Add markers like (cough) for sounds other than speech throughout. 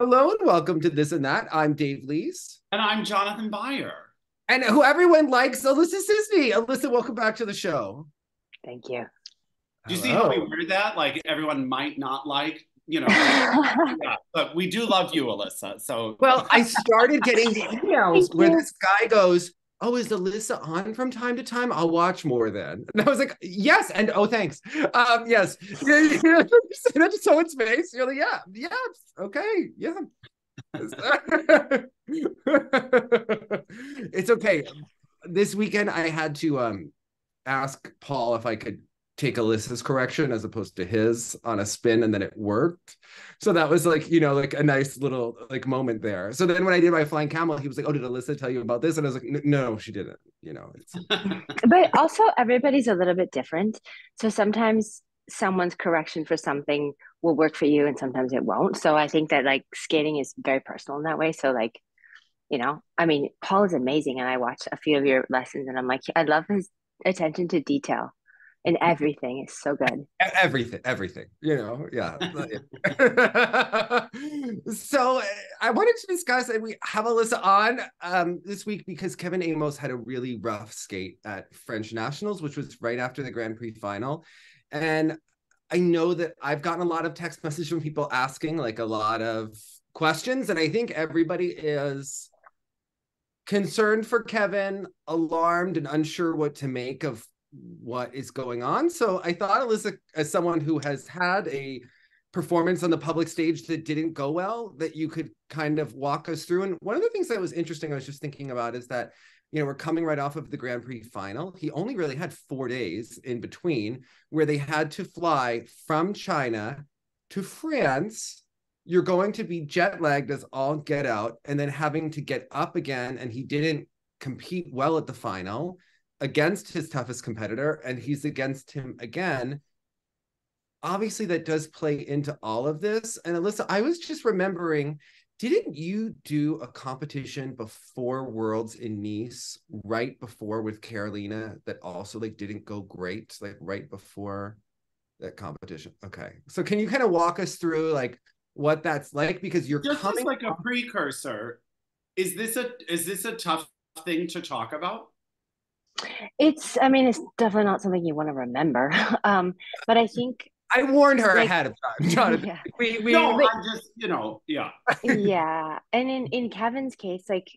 Hello and welcome to This and That. I'm Dave Lease. And I'm Jonathan Byer. And who everyone likes, Alissa Czisny. Alissa, welcome back to the show. Thank you. Do you see how we Hello. worded that? Like everyone might not like, you know, (laughs) yeah, but we do love you, Alissa. So Well, I started getting the (laughs) emails where this guy goes, Oh, is Alissa on from time to time? I'll watch more then. And I was like, Yes. And oh, thanks. Um, yes. (laughs) Say that someone's face. You're like, Yeah, yes. Okay. Yeah. (laughs) it's okay. This weekend I had to um ask Paul if I could take Alissa's correction as opposed to his on a spin and then it worked. So that was like, you know, like a nice little like moment there. So then when I did my flying camel, he was like, Oh, did Alissa tell you about this? And I was like, No, she didn't. You know, it's (laughs) But also, everybody's a little bit different. So sometimes someone's correction for something will work for you and sometimes it won't. So I think that like skating is very personal in that way. So, like, you know, I mean, Paul is amazing. And I watched a few of your lessons and I'm like, I love his attention to detail in everything. It's so good. Everything everything you know yeah (laughs) so uh, i wanted to discuss and we have alissa on um this week because kevin aymoz had a really rough skate at french nationals which was right after the grand prix final and i know that i've gotten a lot of text messages from people asking like a lot of questions and i think everybody is concerned for kevin alarmed and unsure what to make of what is going on. So I thought Alissa, as someone who has had a performance on the public stage that didn't go well, that you could kind of walk us through. And one of the things that was interesting, I was just thinking about is that, you know, we're coming right off of the Grand Prix final. He only really had four days in between where they had to fly from China to France. You're going to be jet lagged as all get out, and then having to get up again. And he didn't compete well at the final against his toughest competitor and he's against him again. Obviously that does play into all of this. And alissa i was just remembering didn't you do a competition before worlds in nice right before with carolina that also like didn't go great like right before that competition? Okay. So can you kind of walk us through like what that's like? Because you're just coming like a precursor, is this a is this a tough thing to talk about? It's, I mean, it's definitely not something you want to remember. (laughs) Um, but I think, i warned her Like- ahead of time jonathan (laughs) yeah. we, we no, but- I'm just, you know, yeah. (laughs) yeah and in in kevin's case like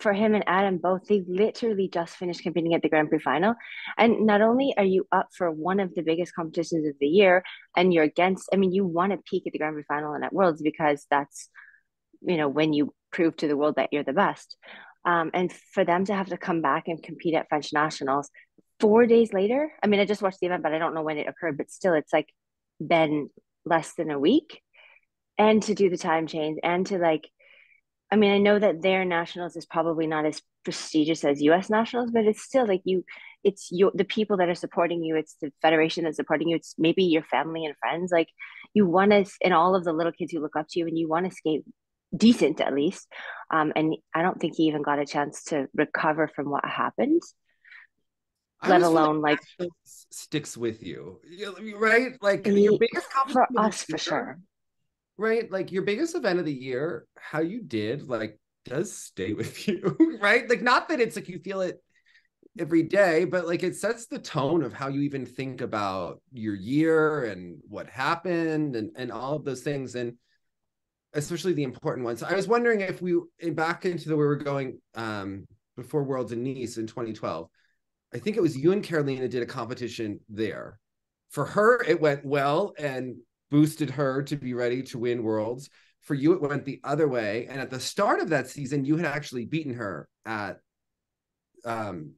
for him and adam both they literally just finished competing at the grand prix final and not only are you up for one of the biggest competitions of the year and you're against i mean you want to peak at the grand prix final and at worlds because that's you know when you prove to the world that you're the best um, and for them to have to come back and compete at french nationals four days later i mean i just watched the event but i don't know when it occurred but still it's like been less than a week and to do the time change and to like I mean, I know that their nationals is probably not as prestigious as US nationals, but it's still like you it's the people that are supporting you, it's the federation that's supporting you, it's maybe your family and friends. Like you want to and all of the little kids who look up to you and you want to skate decent at least. Um and I don't think he even got a chance to recover from what happened, I let alone like sticks with you, right? Like your biggest for competition of the us for sure. right? Like your biggest event of the year, how you did, like, does stay (laughs) with you, right? Like, not that it's like you feel it every day, but like it sets the tone of how you even think about your year and what happened and and all of those things, and especially the important ones. I was wondering if we back into the where we're going um before Worlds in Nice in 2012. I think it was you and Carolina did a competition there. For her, it went well and boosted her to be ready to win Worlds. For you, it went the other way. And at the start of that season, you had actually beaten her at um,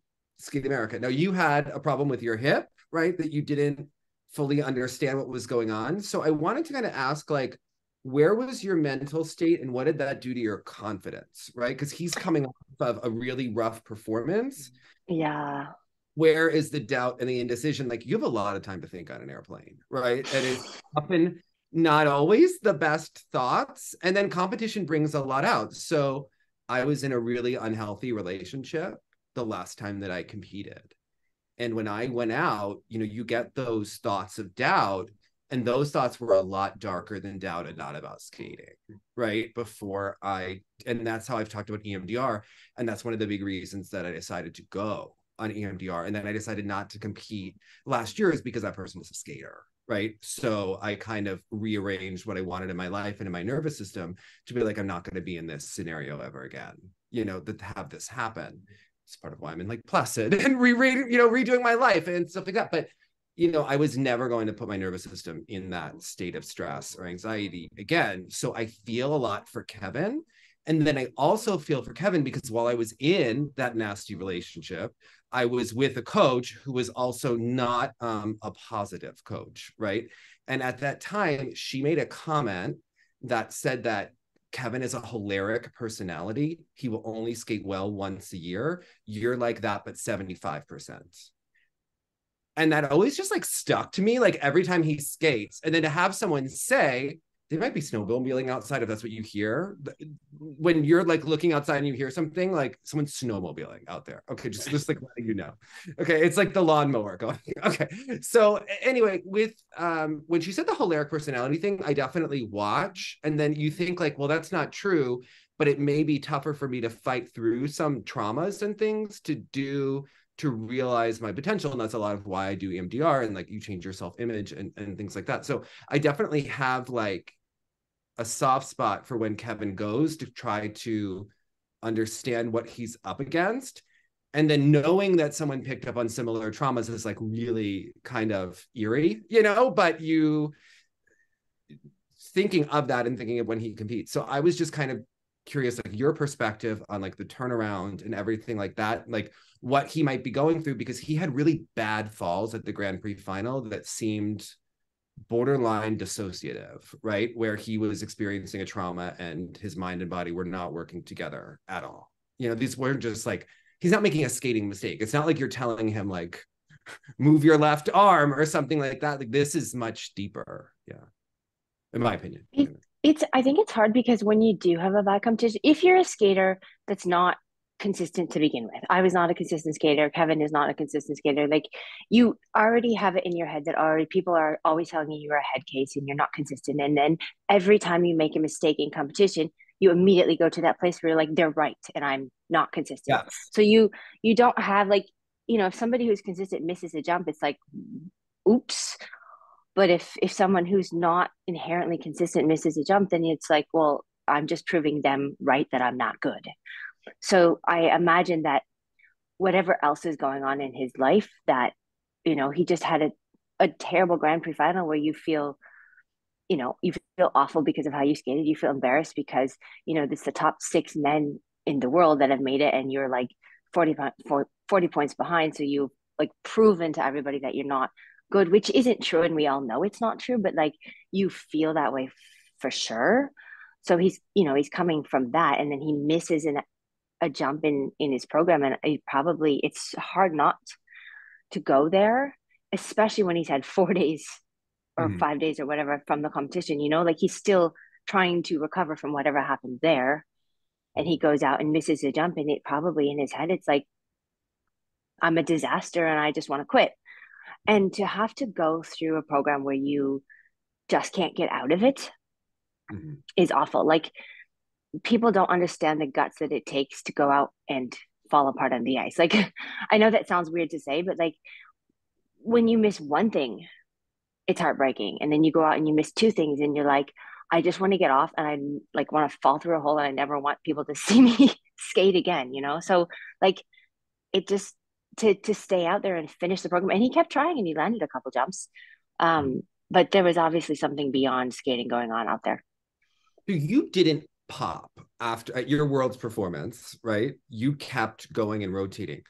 America. Now, you had a problem with your hip, right? That you didn't fully understand what was going on. So I wanted to kind of ask, like, where was your mental state and what did that do to your confidence, right? Because he's coming off of a really rough performance Yeah. where is the doubt and the indecision? Like you have a lot of time to think on an airplane, right? And it's often not always the best thoughts. And then competition brings a lot out. So I was in a really unhealthy relationship the last time that I competed. And when I went out, you know, you get those thoughts of doubt. And those thoughts were a lot darker than doubt and not about skating right? Before i and that's how i've talked about emdr and that's one of the big reasons that i decided to go on emdr and then i decided not to compete last year is because that person was a skater right? So i kind of rearranged what i wanted in my life and in my nervous system to be like i'm not going to be in this scenario ever again you know that have this happen. It's part of why i'm in Lake Placid (laughs) and rereading you know redoing my life and stuff like that but you know, I was never going to put my nervous system in that state of stress or anxiety again. So I feel a lot for Kevin. And then I also feel for Kevin because while I was in that nasty relationship, I was with a coach who was also not um, a positive coach, right? And at that time, she made a comment that said that Kevin is a choleric personality. He will only skate well once a year. You're like that, but 75% and that always just like stuck to me like every time he skates and then to have someone say they might be snowmobiling outside if that's what you hear when you're like looking outside and you hear something like someone's snowmobiling out there. Okay just just like letting you know. Okay it's like the lawnmower going. (laughs) Okay so anyway with um when she said the choleric personality thing i definitely watch and then you think like well that's not true but it may be tougher for me to fight through some traumas and things to do to realize my potential and that's a lot of why i do emdr and like you change your self image and, and things like that. So i definitely have like a soft spot for when kevin goes to try to understand what he's up against and then knowing that someone picked up on similar traumas is like really kind of eerie you know? But you thinking of that and thinking of when he competes. So i was just kind of curious like your perspective on like the turnaround and everything like that. Like what he might be going through because he had really bad falls at the grand prix final that seemed borderline dissociative right? Where he was experiencing a trauma and his mind and body were not working together at all. You know these weren't just like he's not making a skating mistake. It's not like you're telling him like (laughs) move your left arm or something like that. Like this is much deeper. Yeah. In my opinion. It's I think it's hard because when you do have a bad competition, if you're a skater that's not consistent to begin with. I was not a consistent skater. Kevin is not a consistent skater. Like you already have it in your head that already people are always telling you you're a head case and you're not consistent. And then every time you make a mistake in competition, you immediately go to that place where you're like, they're right and I'm not consistent. Yes. So you you don't have like, you know, if somebody who's consistent misses a jump, it's like, oops, but if if someone who's not inherently consistent misses a jump then it's like well i'm just proving them right that i'm not good so i imagine that whatever else is going on in his life that you know he just had a, a terrible grand prix final where you feel you know you feel awful because of how you skated you feel embarrassed because you know this is the top six men in the world that have made it and you're like 40, 40 points behind so you've like proven to everybody that you're not good, which isn't true. And we all know it's not true, but like you feel that way for sure. So he's, you know, he's coming from that. And then he misses an, a jump in, in his program. And probably, it's hard not to go there, especially when he's had four (laughs) days or mm-hmm. five days or whatever from the competition, you know, like he's still trying to recover from whatever happened there. And he goes out and misses a jump. And it probably in his head, it's like, I'm a disaster and I just want to quit and to have to go through a program where you just can't get out of it mm-hmm. is awful like people don't understand the guts that it takes to go out and fall apart on the ice like (laughs) i know that sounds weird to say but like when you miss one thing it's heartbreaking and then you go out and you miss two things and you're like i just want to get off and i like want to fall through a hole and i never want people to (laughs) see me skate again you know so like it just to to stay out there and finish the program. And he kept trying, and he landed a couple jumps. Um, but there was obviously something beyond skating going on out there. You didn't pop after at your world's performance, right? You kept going and rotating.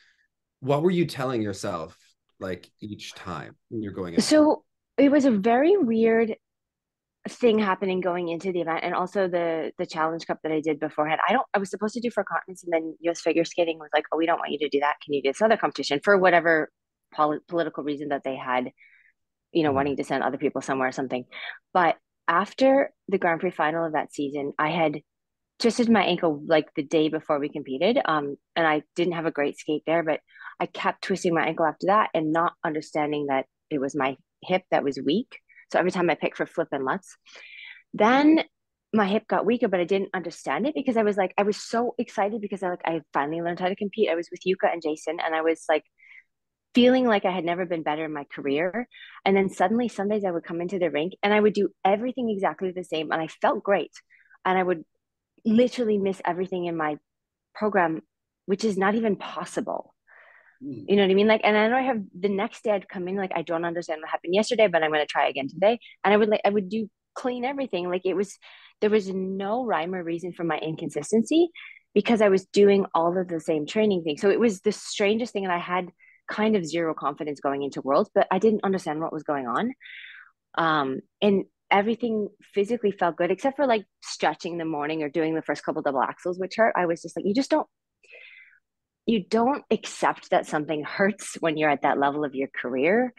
What were you telling yourself like each time when you're going? So it was a very weird thing happening going into the event and also the the challenge cup that I did beforehand. I don't I was supposed to do Four Continents and then US figure skating was like, "Oh, we don't want you to do that. Can you do this other competition for whatever pol- political reason that they had, you know, mm-hmm. wanting to send other people somewhere or something." But after the Grand Prix final of that season, I had twisted my ankle like the day before we competed. Um, and I didn't have a great skate there, but I kept twisting my ankle after that and not understanding that it was my hip that was weak So every time I picked for flip and lutz, then my hip got weaker, but I didn't understand it because I was like, I was so excited because I like I finally learned how to compete. I was with Yuka and Jason, and I was like feeling like I had never been better in my career. And then suddenly some days I would come into the rink and I would do everything exactly the same. And I felt great. And I would literally miss everything in my program, which is not even possible. Mm. You know what I mean? Like, and I know I have the next day I'd come in, like, I don't understand what happened yesterday, but I'm going to try again today. And I would like, I would do clean everything. Like it was, there was no rhyme or reason for my inconsistency because I was doing all of the same training things. So it was the strangest thing. And I had kind of zero confidence going into worlds, but I didn't understand what was going on. Um, and everything physically felt good except for like stretching in the morning or doing the first couple double axels, which hurt. I was just like, you just don't you don't accept that something (laughs) hurts when you're at that level of your career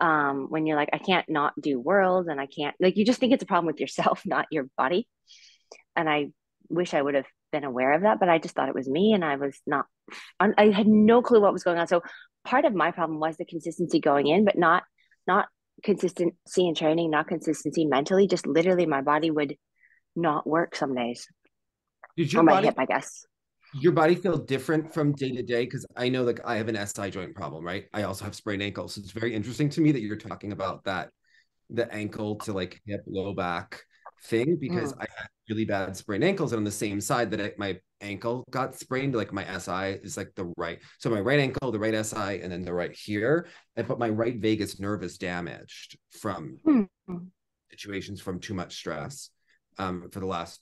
um, when you're like i can't not do worlds and i can't like you just think it's a problem with yourself (laughs) not your body and i wish i would have been aware of that but i just thought it was me and i was not i had no clue what was going on so part of my problem was the consistency going in, but not not consistency in training, not consistency mentally. Just literally, my body would not work some days. Did your or my body, hip, I guess. Your body feel different from day to day because I know like I have an SI joint problem, right? I also have sprained ankles. So it's very interesting to me that you're talking about that, the ankle to like hip, low back thing because mm. I had really bad sprained ankles and on the same side that I, my ankle got sprained like my SI is like the right so my right ankle the right SI and then the right here and but my right vagus nerve is damaged from mm. situations from too much stress um for the last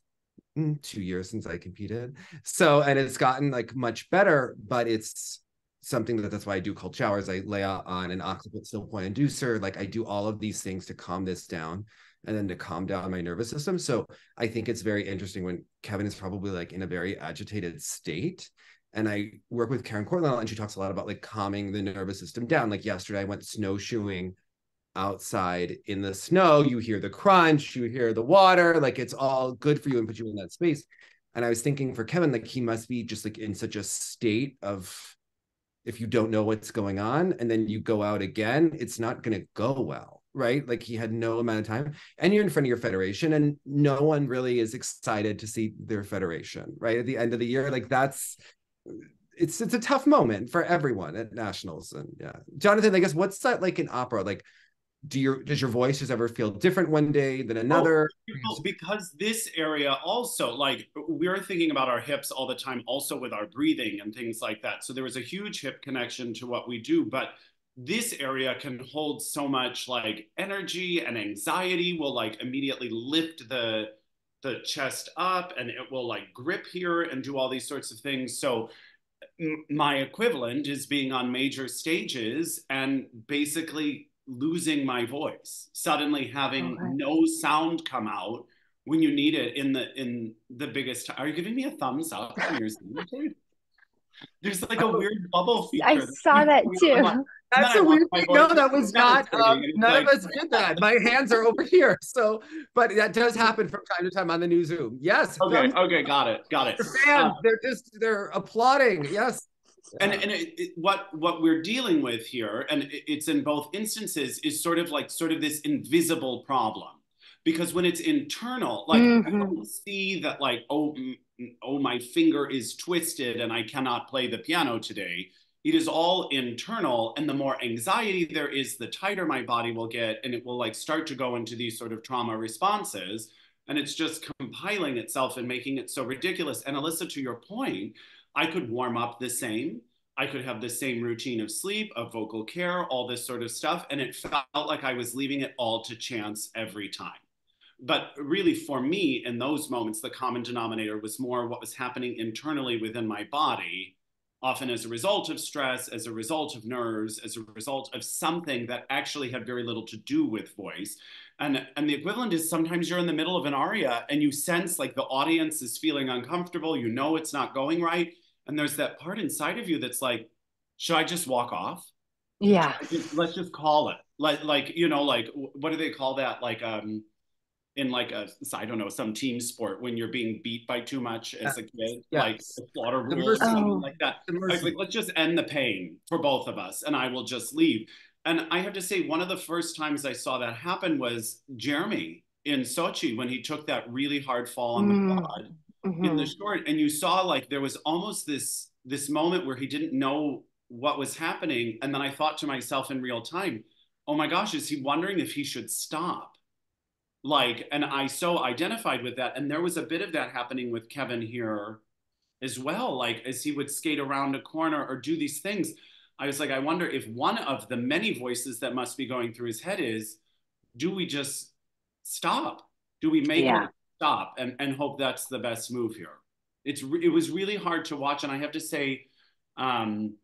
mm, 2 years since I competed so and it's gotten like much better but it's something that that's why I do cold showers I lay out on an occiput still point inducer like I do all of these things to calm this down and then to calm down my nervous system. So I think it's very interesting when Kevin is probably like in a very agitated state. And I work with Karen Cortland and she talks a lot about like calming the nervous system down. Like yesterday, I went snowshoeing outside in the snow. You hear the crunch, you hear the water, like it's all good for you and put you in that space. And I was thinking for Kevin, like he must be just like in such a state of if you don't know what's going on and then you go out again, it's not going to go well right? Like he had no amount of time, and you're in front of your federation, and no one really is excited to see their federation, right? At the end of the year, like that's it's it's a tough moment for everyone at nationals, and yeah, Jonathan, I guess what's that like in opera? Like, do your does your voice just ever feel different one day than oh, another? Oh, because this area also like we're thinking about our hips all the time, also with our breathing and things like that. So there was a huge hip connection to what we do, but this area can hold so much like energy and anxiety will like immediately lift the the chest up and it will like grip here and do all these sorts of things. So my equivalent is being on major stages and basically losing my voice suddenly having oh, okay. no sound come out when you need it in the in the biggest are you giving me a thumbs up (laughs) there's like a oh, weird bubble feature i saw that too that's a weird thing. No, that was not. Um, none like, of us did that. My (laughs) hands are over here. So, but that does happen from time to time on the new Zoom. Yes. Okay. Okay. Got it. Got it. The fans, uh, they're just they're applauding. Yes. And and it, it, what what we're dealing with here, and it, it's in both instances, is sort of like sort of this invisible problem, because when it's internal, like mm-hmm. I don't see that like oh oh my finger is twisted and I cannot play the piano today it is all internal and the more anxiety there is the tighter my body will get and it will like start to go into these sort of trauma responses. And it's just compiling itself and making it so ridiculous. And alissa to your point i could warm up the same. I could have the same routine of sleep of vocal care all this sort of stuff. And it felt like i was leaving it all to chance every time. But really for me in those moments the common denominator was more what was happening internally within my body often as a result of stress, as a result of nerves, as a result of something that actually had very little to do with voice. And, and the equivalent is sometimes you're in the middle of an aria and you sense like the audience is feeling uncomfortable, you know it's not going right. And there's that part inside of you that's like, should I just walk off? Yeah. Let's just call it. Like, like, you know, like, what do they call that? Like, um, in like a I don't know some team sport when you're being beat by too much as a kid, yes. like the slaughter rule or something like that. Like, let's just end the pain for both of us, and I will just leave. And I have to say, one of the first times I saw that happen was Jeremy in Sochi when he took that really hard fall on the quad mm-hmm. in the short. And you saw like there was almost this this moment where he didn't know what was happening. And then I thought to myself in real time, oh my gosh, is he wondering if he should stop? Like, and I so identified with that. And there was a bit of that happening with Kevin here as well. Like, as he would skate around a corner or do these things, I was like, I wonder if one of the many voices that must be going through his head is, do we just stop? Do we make yeah. it stop and, and hope that's the best move here? It's it was really hard to watch, and I have to say, um,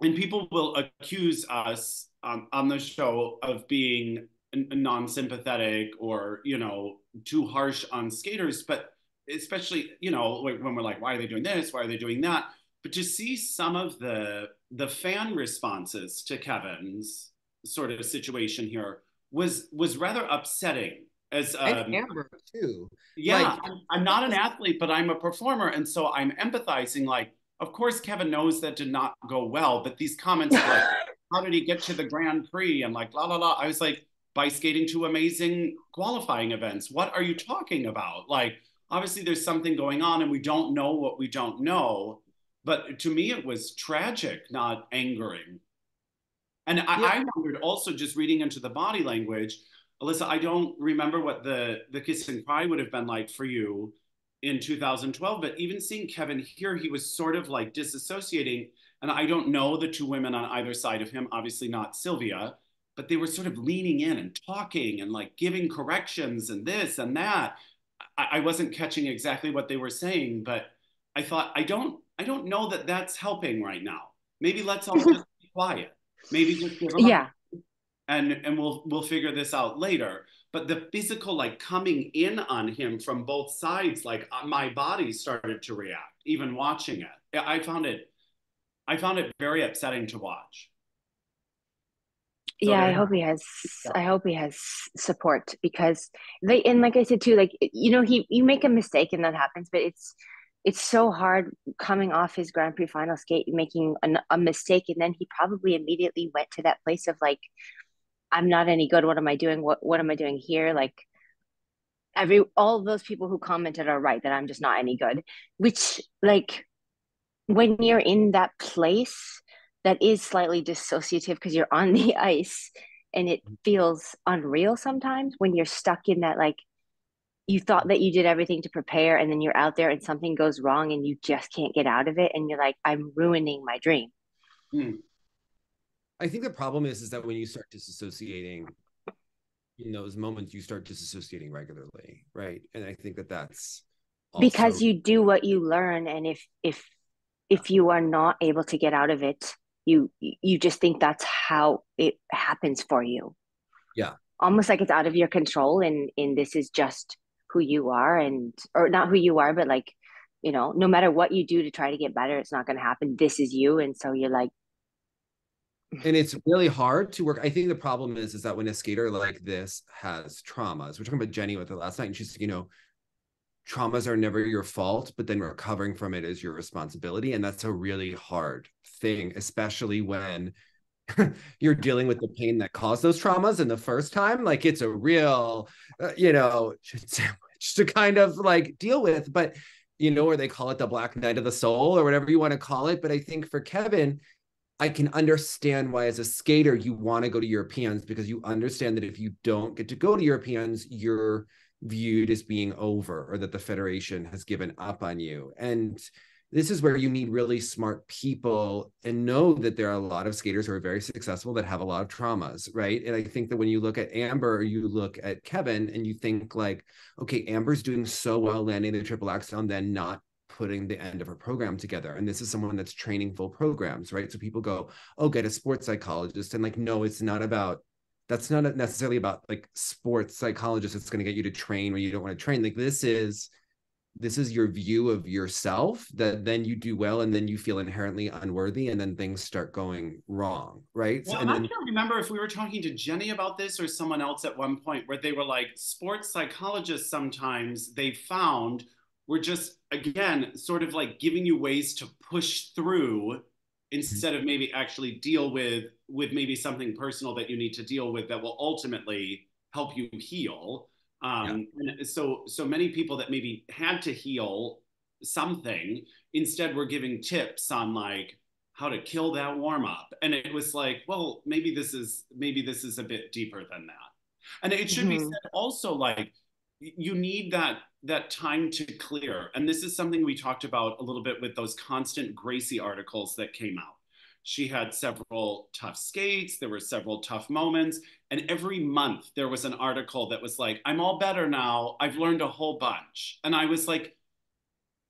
and people will accuse us um, on the show of being non-sympathetic or you know too harsh on skaters, but especially you know when we're like, why are they doing this? Why are they doing that? But to see some of the the fan responses to Kevin's sort of situation here was was rather upsetting as um, and Amber too. Yeah, like, I'm, I'm not an athlete, but I'm a performer, and so I'm empathizing. Like, of course, Kevin knows that did not go well, but these comments like, (laughs) "How did he get to the Grand Prix?" and like, la la la. I was like, by skating two amazing qualifying events. What are you talking about? Like, obviously, there's something going on, and we don't know what we don't know. But to me, it was tragic, not angering. And yeah. I, I wondered also, just reading into the body language Alissa, I don't remember what the the kiss and cry would have been like for you in 2012, but even seeing Kevin here, he was sort of like disassociating. And I don't know the two women on either side of him, obviously not Silvia, but they were sort of leaning in and talking and like giving corrections and this and that. I, I wasn't catching exactly what they were saying, but I thought I don't I don't know that that's helping right now. Maybe let's all just be (laughs) quiet. Maybe just give them yeah and and we'll we'll figure this out later but the physical like coming in on him from both sides like uh, my body started to react even watching it i found it i found it very upsetting to watch so yeah i hope he has i hope he has support because they and like i said too like you know he you make a mistake and that happens but it's it's so hard coming off his grand prix final skate making an, a mistake and then he probably immediately went to that place of like I'm not any good. What am I doing? What what am I doing here? Like every all those people who commented are right that I'm just not any good. Which like when you're in that place that is slightly dissociative because you're on (laughs) the ice and it feels unreal sometimes when you're stuck in that like you thought that you did everything to prepare and then you're out there and something goes wrong and you just can't get out of it and you're like i'm ruining my dream mm. I think the problem is is that when you start disassociating in those moments, you start disassociating regularly, right? And I think that that's also... because you do what you learn, and if if if you are not able to get out of it, you you just think that's how it happens for you. Yeah, almost like it's out of your control, and and this is just who you are, and or not who you are, but like you know, no matter what you do to try to get better, it's not going to happen. This is you, and so you're like, (sighs) and it's really hard to work. I think the problem is is that when a skater like this has traumas, we're talking about Jenny with it last night, and she's you know, traumas are never your fault, but then recovering from it is your responsibility, and that's a really hard thing, especially when (laughs) you're dealing with the pain that caused those traumas in the first time. Like it's a real, uh, you know, sandwich to kind of like deal with, but you know, or they call it the black night of the soul or whatever you want to call it. But I think for Kevin, I can understand why, as a skater, you want to go to Europeans because you understand that if you don't get to go to Europeans, you're viewed as being over or that the federation has given up on you. And this is where you need really smart people and know that there are a lot of skaters who are very successful that have a lot of traumas, right? And I think that when you look at Amber you look at Kevin and you think like, okay, Amber's doing so well landing the triple X and then not putting the end of her program together. And this is someone that's training full programs, right? So people go, oh, get a sports psychologist. And like, no, it's not about that's not necessarily about like sports psychologist that's going to get you to train when you don't want to train. Like this is this is your view of yourself that then you do well and then you feel inherently unworthy and then things start going wrong right? Well, and i then, can't remember if we were talking to jenny about this or someone else at one point where they were like sports psychologists sometimes they found we're just again sort of like giving you ways to push through mm-hmm. instead of maybe actually deal with with maybe something personal that you need to deal with that will ultimately help you heal um yeah. and so so many people that maybe had to heal something instead were giving tips on like how to kill that warm up and it was like well maybe this is maybe this is a bit deeper than that and it should mm-hmm. be said also like you need that that time to clear and this is something we talked about a little bit with those constant gracie articles that came out she had several tough skates. There were several tough moments. And every month there was an article that was like i'm all better now. I've learned a whole bunch. And i was like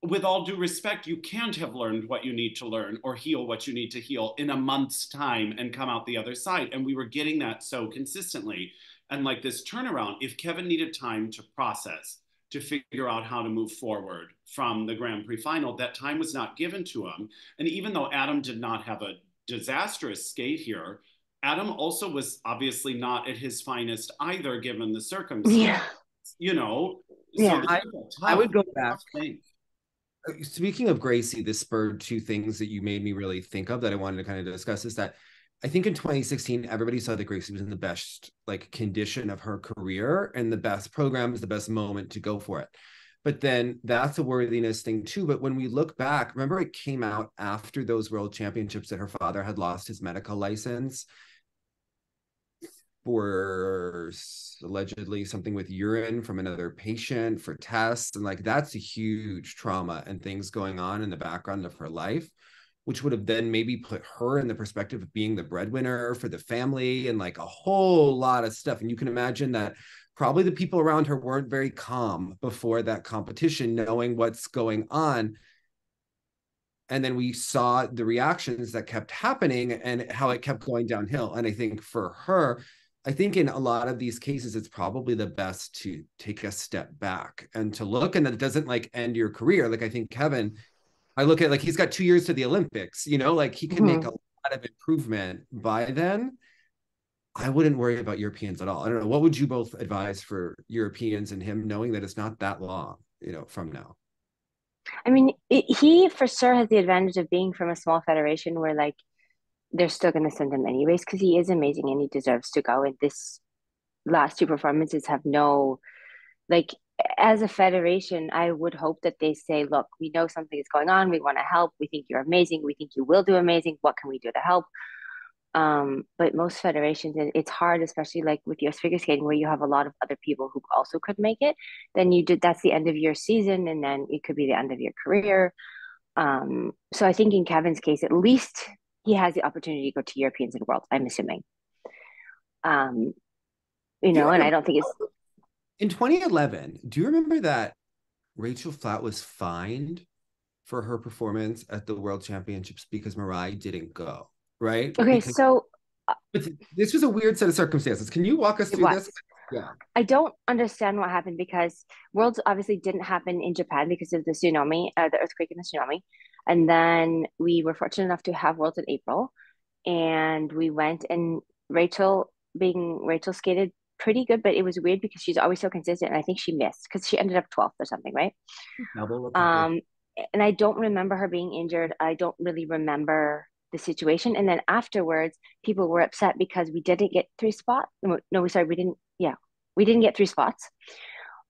with all due respect you can't have learned what you need to learn or heal what you need to heal in a month's time and come out the other side. And we were getting that so consistently. And like this turnaround if kevin needed time to process to figure out how to move forward from the grand prix final. That time was not given to him. And even though adam did not have a disastrous skate here adam also was obviously not at his finest either given the circumstances. Yeah. you know yeah so I, I, would go back. uh, speaking of gracie this spurred two things that you made me really think of that i wanted to kind of discuss is that I think in 2016, everybody saw that Gracie was in the best like condition of her career and the best program is the best moment to go for it. But then that's a worthiness thing too. But when we look back, remember it came out after those world championships that her father had lost his medical license for allegedly something with urine from another patient for tests. And like that's a huge trauma and things going on in the background of her life which would have then maybe put her in the perspective of being the breadwinner for the family and like a whole lot of stuff. And you can imagine that probably the people around her weren't very calm before that competition, knowing what's going on. And then we saw the reactions that kept happening and how it kept going downhill. And I think for her, I think in a lot of these cases, it's probably the best to take a step back and to look, and that doesn't like end your career. Like I think Kevin I look at like he's got two years to the Olympics, you know, like he can mm-hmm. make a lot of improvement by then. I wouldn't worry about Europeans at all. I don't know. What would you both advise for Europeans and him knowing that it's not that long, you know, from now? I mean, it, he for sure has the advantage of being from a small federation where like they're still going to send him anyways because he is amazing and he deserves to go. And this last two performances have no like as a federation, I would hope that they say, look, we know something is going on. We want to help. We think you're amazing. We think you will do amazing. What can we do to help? Um, but most federations, it's hard, especially like with US figure skating, where you have a lot of other people who also could make it. Then you did that's the end of your season, and then it could be the end of your career. Um, so I think in Kevin's case, at least he has the opportunity to go to Europeans and Worlds. I'm assuming. Um, you know, and I don't think it's in 2011, do you remember that Rachel Flatt was fined for her performance at the World Championships because Mirai didn't go? Right. Okay, because, so but this was a weird set of circumstances. Can you walk us through this? Yeah. I don't understand what happened because Worlds obviously didn't happen in Japan because of the tsunami, uh, the earthquake and the tsunami. And then we were fortunate enough to have Worlds in April. And we went and Rachel, being Rachel skated pretty good, but it was weird because she's always so consistent. And I think she missed because she ended up 12th or something, right? Um, and I don't remember her being injured. I don't really remember the situation. And then afterwards, people were upset because we didn't get three spots. No, we sorry, we didn't. Yeah, we didn't get three spots,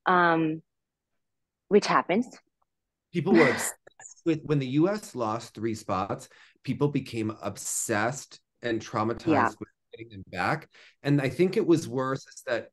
um, which happens. People were (laughs) with when the U.S. lost three spots. People became obsessed and traumatized yeah. with getting them back. And I think it was mm-hmm. worse is that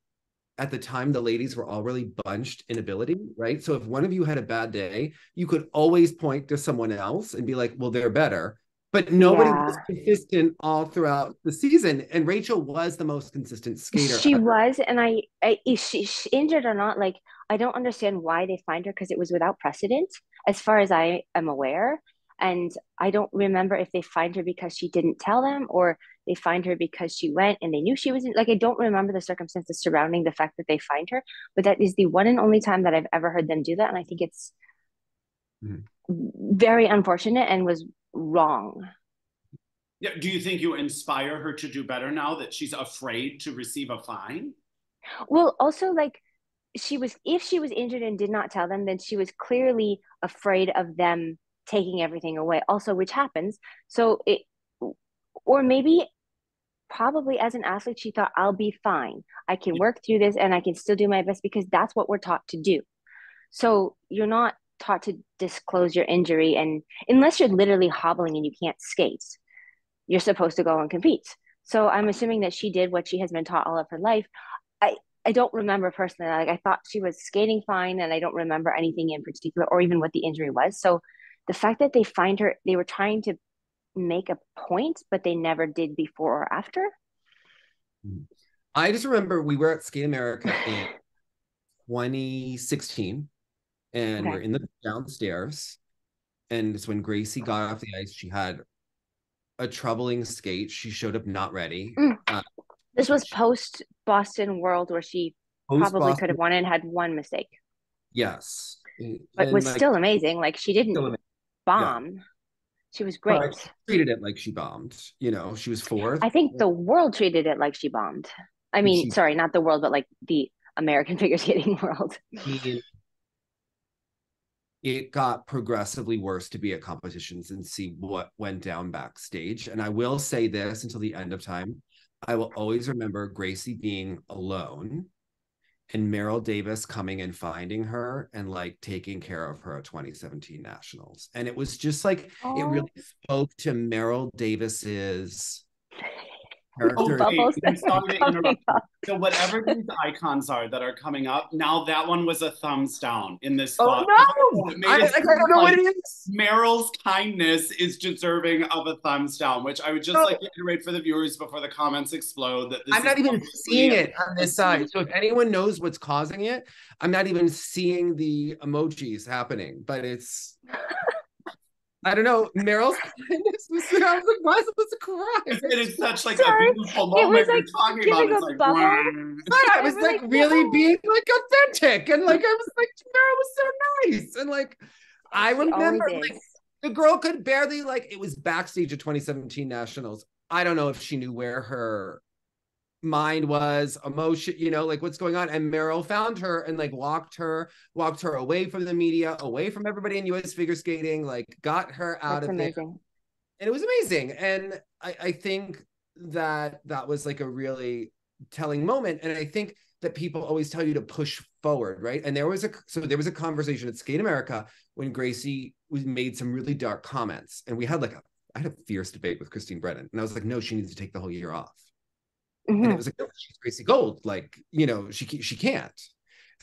at the time the ladies were all really bunched in ability, right? So if one of you had a bad day, you could always point to someone else and be like, well, they're better. But nobody yeah. was consistent all throughout the season. And Rachel was the most consistent skater. She was. And I, I she, she injured or not, like, I don't understand why they find her because it was without precedent, as far as I am aware. And I don't remember if they find her because she didn't tell them or they find her because she went and they knew she was in, like, I don't remember the circumstances surrounding the fact that they find her, but that is the one and only time that I've ever heard them do that. And I think it's mm. very unfortunate and was wrong. Yeah. Do you think you inspire her to do better now that she's afraid to receive a fine? Well, also, like, she was, if she was injured and did not tell them, then she was clearly afraid of them taking everything away also which happens. So it or maybe probably as an athlete she thought i'll be fine. I can work through this and i can still do my best because that's what we're taught to do. So you're not taught to disclose your injury and unless you're literally hobbling and you can't skate you're supposed to go and compete. So i'm assuming that she did what she has been taught all of her life. I i don't remember personally. Like i thought she was skating fine and i don't remember anything in particular or even what the injury was. So the fact that they find her they were trying to make a point but they never did before or after i just remember we were at skate america in 2016 and okay. we're in the downstairs and it's when gracie got off the ice she had a troubling skate she showed up not ready mm. uh, this was post boston world where she probably Boston. could have won and had one mistake yes but and was like, still amazing like she didn't bomb yeah. she was great right. treated it like she bombed you know she was fourth i think the world treated it like she bombed i mean she, sorry not the world but like the american (laughs) figure skating world it got progressively worse to be at competitions and see what went down backstage. And I will say this until the end of time. I will always remember Gracie being alone and Meryl Davis coming and finding her and like taking care of her at 2017 Nationals. And it was just like, it really spoke to Meryl Davis's Oh, (laughs) so whatever these icons are that are coming up, now that one was a thumbs down in this oh, spot. Oh no! I, I, don't know like what it is. Meryl's kindness is deserving of a thumbs down, which I would just no. like to iterate for the viewers before the comments explode. That I'm not even seeing it on this side. So if anyone knows what's causing it, I'm not even seeing the emojis happening. But it's (laughs) I don't know. Meryl's kindness was. (laughs) I was like, why is it supposed to cry? It is such like Sorry. a beautiful moment. It was like talking about. It's like, but I was like really (laughs) being like authentic, and like I was like, Meryl was so nice, and like I remember like the girl could barely like it was backstage at 2017 Nationals. I don't know if she knew where her mind was, emotion, you know, like what's going on. And Meryl found her and like walked her, walked her away from the media, away from everybody in US figure skating, like got her out That's of amazing. there. And it was amazing. And I, I think that that was like a really telling moment. And I think that people always tell you to push forward, right? And there was a so there was a conversation at Skate America when Gracie was made some really dark comments, and we had like a I had a fierce debate with Christine Brennan, and I was like, no, she needs to take the whole year off. Mm-hmm. And it mm-hmm. was like, no, she's Gracie Gold. Like, you know, she she can't.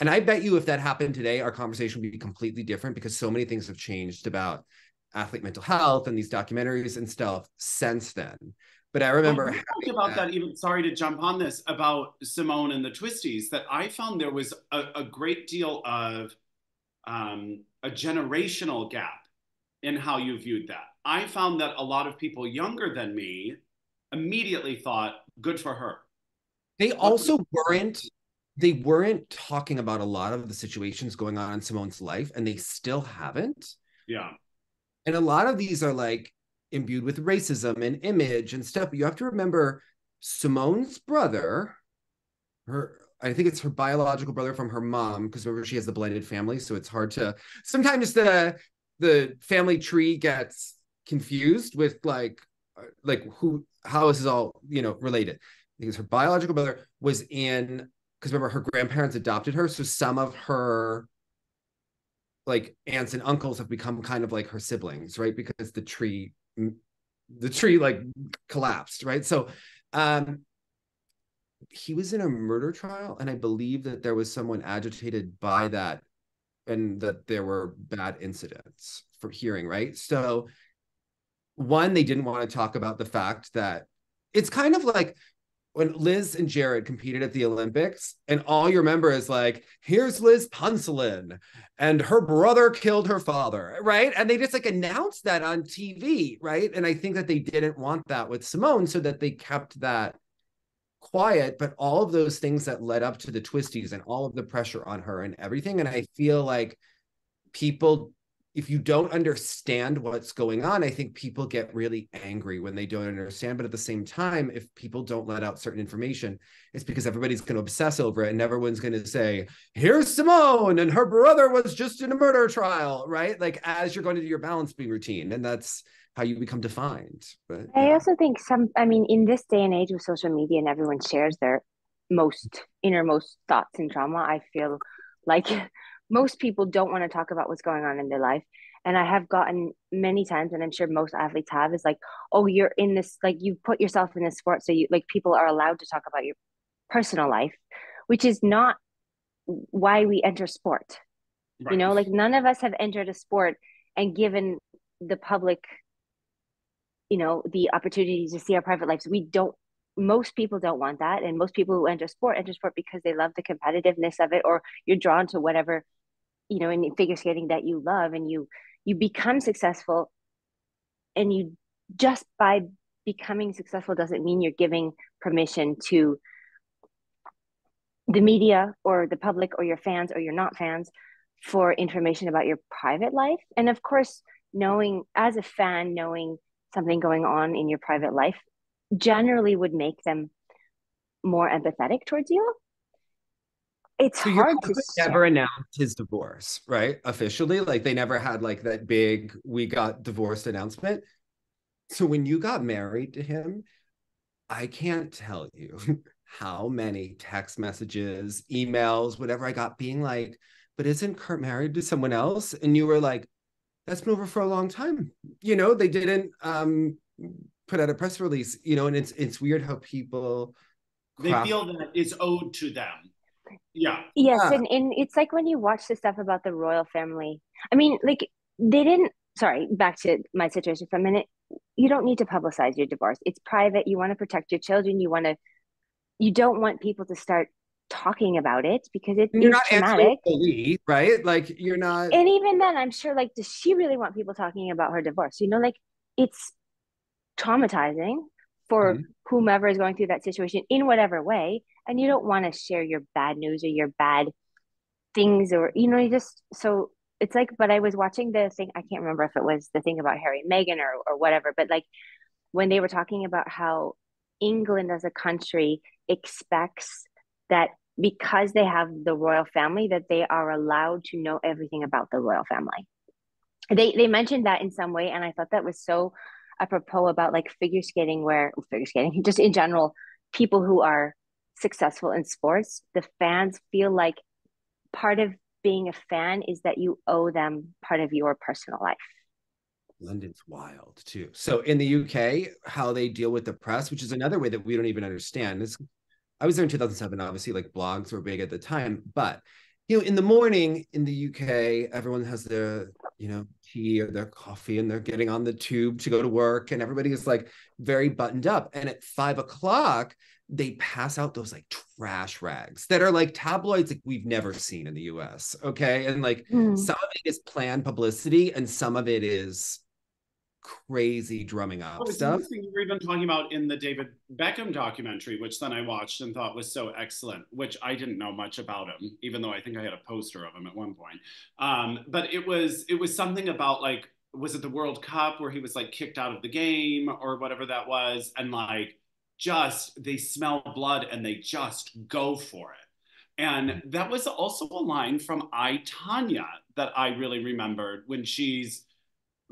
And I bet you if that happened today, our conversation would be completely different because so many things have changed about athlete mental health and these documentaries and stuff since then. But I remember well, about that. that. Even sorry to jump on this about Simone and the Twisties. That I found there was a, a great deal of um, a generational gap in how you viewed that. I found that a lot of people younger than me immediately thought, good for her. They also weren't they weren't talking about a lot of the situations going on in Simone's life, and they still haven't. Yeah. And a lot of these are like imbued with racism and image and stuff. But you have to remember Simone's brother, her I think it's her biological brother from her mom, because remember she has the blended family, so it's hard to sometimes the the family tree gets confused with like like who how this is all you know related? Because her biological brother was in because remember her grandparents adopted her so some of her like aunts and uncles have become kind of like her siblings right? Because the tree the tree like collapsed right? So um he was in a murder trial and i believe that there was someone agitated by that and that there were bad incidents for hearing right? So one, they didn't want to talk about the fact that it's kind of like when Liz and Jerod competed at the Olympics, and all you remember is like, here's Liz Punsalan, and her brother killed her father, right? And they just like announced that on TV, right? And I think that they didn't want that with Simone, so that they kept that quiet. But all of those things that led up to the twisties and all of the pressure on her and everything, and I feel like people if you don't understand what's going on, I think people get really angry when they don't understand. But at the same time, if people don't let out certain information, it's because everybody's going to obsess over it and everyone's going to say, here's Simone and her brother was just in a murder trial, right? Like as you're going to do your balance beam routine. And that's how you become defined. But I also think some, I mean, in this day and age with social media and everyone shares their most innermost thoughts and trauma, I feel like most people don't want to talk about what's going on in their life. And i have gotten many times and i'm sure most athletes have is like oh you're in this like you put yourself in this sport so you like people are allowed to talk about your personal life which is not why we enter sport. Right. you know like none of us have entered a sport and given the public you know the opportunity to see our private lives. We don't most people don't want that and most people who enter sport enter sport because they love the competitiveness of it or you're drawn to whatever you know in figure skating that you love and you you become successful and you just by becoming successful doesn't mean you're giving permission to the media or the public or your fans or your not fans for information about your private life. And of course knowing as a fan knowing something going on in your private life generally would make them more empathetic towards you. It's so hard to never announced his divorce right? Officially? Like they never had like that big we got divorced announcement? So when you got married to him i can't tell you (laughs) how many text messages emails whatever i got being like but isn't kurt married to someone else? And you were like that's been over for a long time. You know they didn't um put out a press release you know and it's it's weird how people they feel that it's owed to them. Yeah. Yes and, and it's like when you watch the stuff about the royal family. I mean like they didn't sorry back to my situation for a minute. You don't need to publicize your divorce. It's private. You want to protect your children. You want to you don't want people to start talking about it because it you're not traumatic. police, right? Like you're not and even then i'm sure like does she really want people talking about her divorce? You know like it's traumatizing for mm-hmm. whomever is going through that situation in whatever way and you don't want to share your bad news or your bad things or you know you just so it's like but i was watching the thing i can't remember if it was the thing about harry and meghan or, or whatever but like when they were talking about how england as a country expects that because they have the royal family that they are allowed to know everything about the royal family they they mentioned that in some way and i thought that was so apropos about like figure skating where figure skating (laughs) just in general people who are successful in sports the fans feel like part of being a fan is that you owe them part of your personal life. London's wild too. So in the uk how they deal with the press which is another way that we don't even understand i was there in 2007 obviously like blogs were big at the time but you know, in the morning in the UK, everyone has their, you know, tea or their coffee and they're getting on the tube to go to work and everybody is like very buttoned up. And at five o'clock, they pass out those like trash rags that are like tabloids like we've never seen in the US. Okay. And like mm. some of it is planned publicity and some of it is crazy drumming up oh, stuff. You were even talking about in the David Beckham documentary, which then I watched and thought was so excellent, which I didn't know much about him, even though I think I had a poster of him at one point. Um, but it was it was something about like was it the World Cup where he was like kicked out of the game or whatever that was, and like just they smell blood and they just go for it. And that was also a line from I Tonya that I really remembered when she's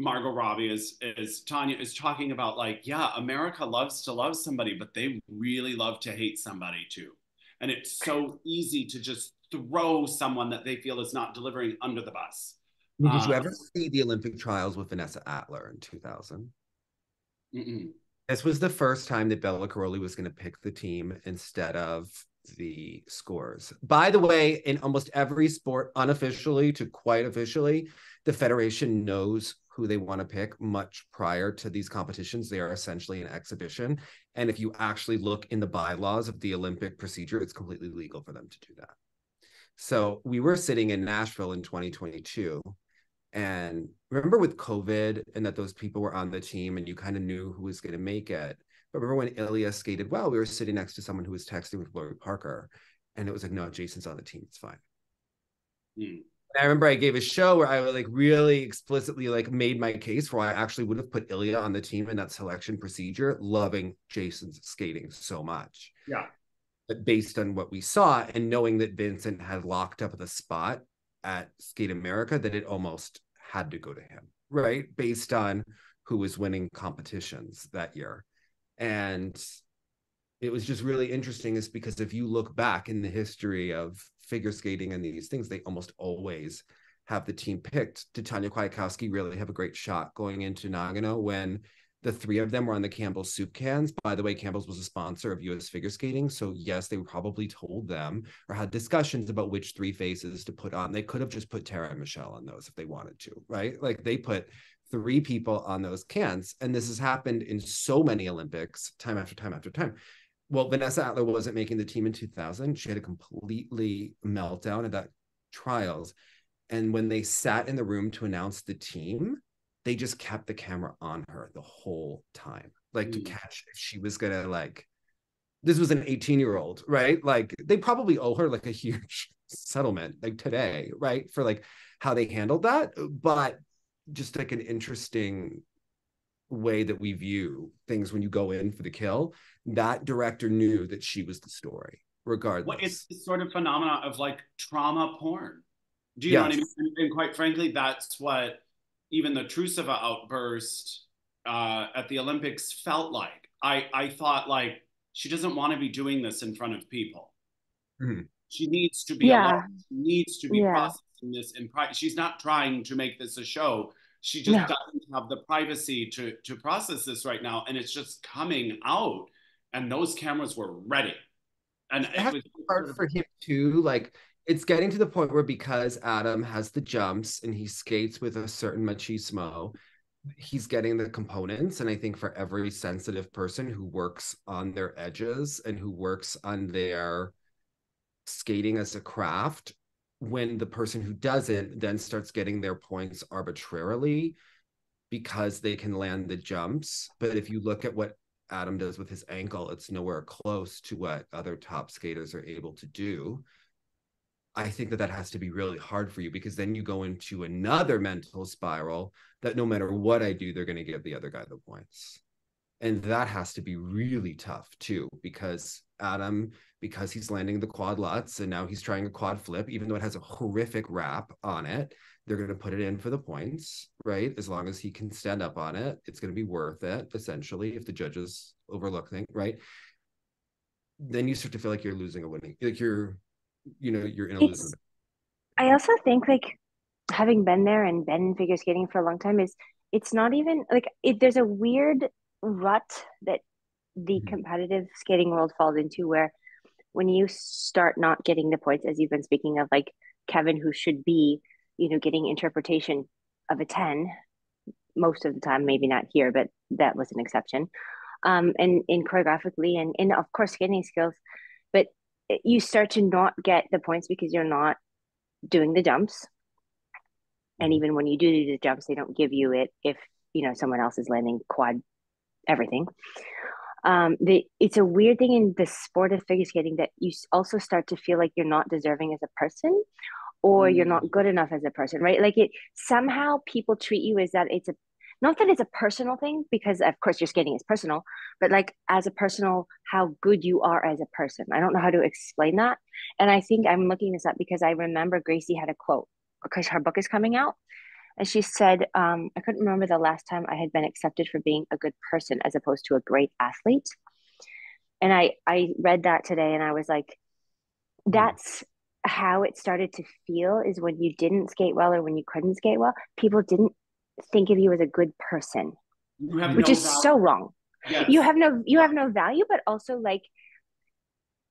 Margot Robbie is is Tonya is talking about like, yeah, America loves to love somebody, but they really love to hate somebody too. And it's so easy to just throw someone that they feel is not delivering under the bus. Did um, you ever see the Olympic trials with Vanessa Atler in 2000? Mm-mm. This was the first time that Bela Karolyi was going to pick the team instead of the scores. By the way, in almost every sport, unofficially to quite officially, the federation knows who they want to pick much prior to these competitions. They are essentially an exhibition. And if you actually look in the bylaws of the Olympic procedure, it's completely legal for them to do that. So we were sitting in Nashville in 2022. And remember with COVID and that those people were on the team and you kind of knew who was going to make it. But remember when Ilya skated well, we were sitting next to someone who was texting with Lori Parker. And it was like, no, Jason's on the team. It's fine. Mm I remember I gave a show where I like really explicitly like made my case for why I actually would have put Ilya on the team in that selection procedure, loving Jason's skating so much. Yeah. But based on what we saw and knowing that Vincent had locked up the spot at Skate America, that it almost had to go to him, right? Based on who was winning competitions that year. And it was just really interesting is because if you look back in the history of figure skating and these things, they almost always have the team picked. Did Tonia Kwiatkowski really have a great shot going into Nagano when the three of them were on the Campbell's soup cans? By the way, Campbell's was a sponsor of US figure skating. So, yes, they probably told them or had discussions about which three faces to put on. They could have just put Tara and Michelle on those if they wanted to, right? Like they put three people on those cans. And this has happened in so many Olympics, time after time after time well, Vanessa Atler wasn't making the team in 2000. She had a completely meltdown at that trials. And when they sat in the room to announce the team, they just kept the camera on her the whole time, like mm. to catch if she was gonna like. This was an 18 year old, right? Like they probably owe her like a (laughs) huge settlement, like today, right? For like how they handled that. But just like an interesting way that we view things when you go in for the kill that director knew that she was the story regardless well, it's this sort of phenomena of like trauma porn do you yes. know what i mean and, and, quite frankly that's what even the trusova outburst uh, at the olympics felt like i i thought like she doesn't want to be doing this in front of people mm-hmm. she needs to be yeah. alone. She needs to be yeah. Processing this in private she's not trying to make this a show she just no. doesn't have the privacy to to process this right now and it's just coming out and those cameras were ready and it, it was hard for him too like it's getting to the point where because adam has the jumps and he skates with a certain machismo he's getting the components and i think for every sensitive person who works on their edges and who works on their skating as a craft when the person who doesn't then starts getting their points arbitrarily because they can land the jumps. But if you look at what Adam does with his ankle, it's nowhere close to what other top skaters are able to do. I think that that has to be really hard for you because then you go into another mental spiral that no matter what I do, they're going to give the other guy the points. And that has to be really tough too, because Adam because he's landing the quad lutz and now he's trying a quad flip, even though it has a horrific wrap on it. They're going to put it in for the points, right? As long as he can stand up on it, it's going to be worth it, essentially, if the judges overlook things, right? Then you start to feel like you're losing a winning, like you're, you know, you're in a losing. I also think like having been there and been figure skating for a long time is it's not even like it, there's a weird rut that the mm-hmm. competitive skating world falls into where when you start not getting the points as you've been speaking of like kevin who should be you know getting interpretation of a 10 most of the time maybe not here but that was an exception um and in choreographically and and of course skating skills but you start to not get the points because you're not doing the jumps and mm-hmm. even when you do do the jumps they don't give you it if you know someone else is landing quad everything. Um, the, it's a weird thing in the sport of figure skating that you also start to feel like you're not deserving as a person or mm. you're not good enough as a person right? Like it somehow people treat you as that it's a not that it's a personal thing because of course your skating is personal but like as a personal how good you are as a person. I don't know how to explain that. And i think i'm looking this up because i remember gracie had a quote because her book is coming out and she said, um, I couldn't remember the last time I had been accepted for being a good person as opposed to a great athlete. And I, I read that today and I was like, that's how it started to feel is when you didn't skate well or when you couldn't skate well, people didn't think of you as a good person, which no is value. so wrong. Yes. You have no you have no value, but also like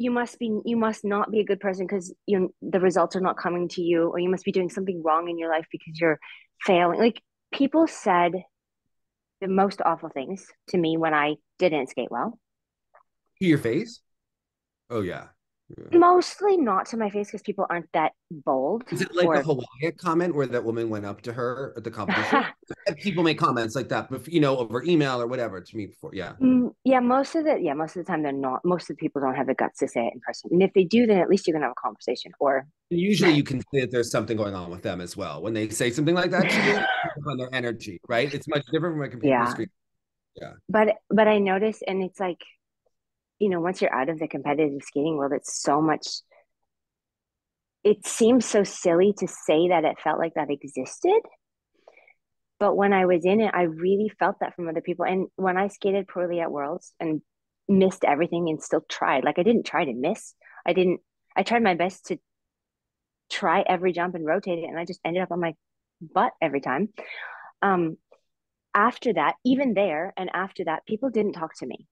you must be you must not be a good person because you the results are not coming to you, or you must be doing something wrong in your life because you're failing. Like people said the most awful things to me when I didn't skate well. To your face? Oh yeah. Yeah. Mostly not to my face because people aren't that bold. Is it like or... the Hawaii comment where that woman went up to her at the competition? (laughs) people make comments like that, but you know, over email or whatever to me before. Yeah. Mm, yeah, most of the yeah, most of the time they're not. Most of the people don't have the guts to say it in person, and if they do, then at least you can have a conversation. Or and usually you can see that there's something going on with them as well when they say something like that to you (laughs) on their energy, right? It's much different from a computer yeah. screen. Yeah. But but I notice, and it's like you know, once you're out of the competitive skating world, it's so much. It seems so silly to say that it felt like that existed. But when I was in it, I really felt that from other people. And when I skated poorly at Worlds and missed everything and still tried, like I didn't try to miss, I didn't, I tried my best to try every jump and rotate it. And I just ended up on my butt every time. Um, after that, even there and after that, people didn't talk to me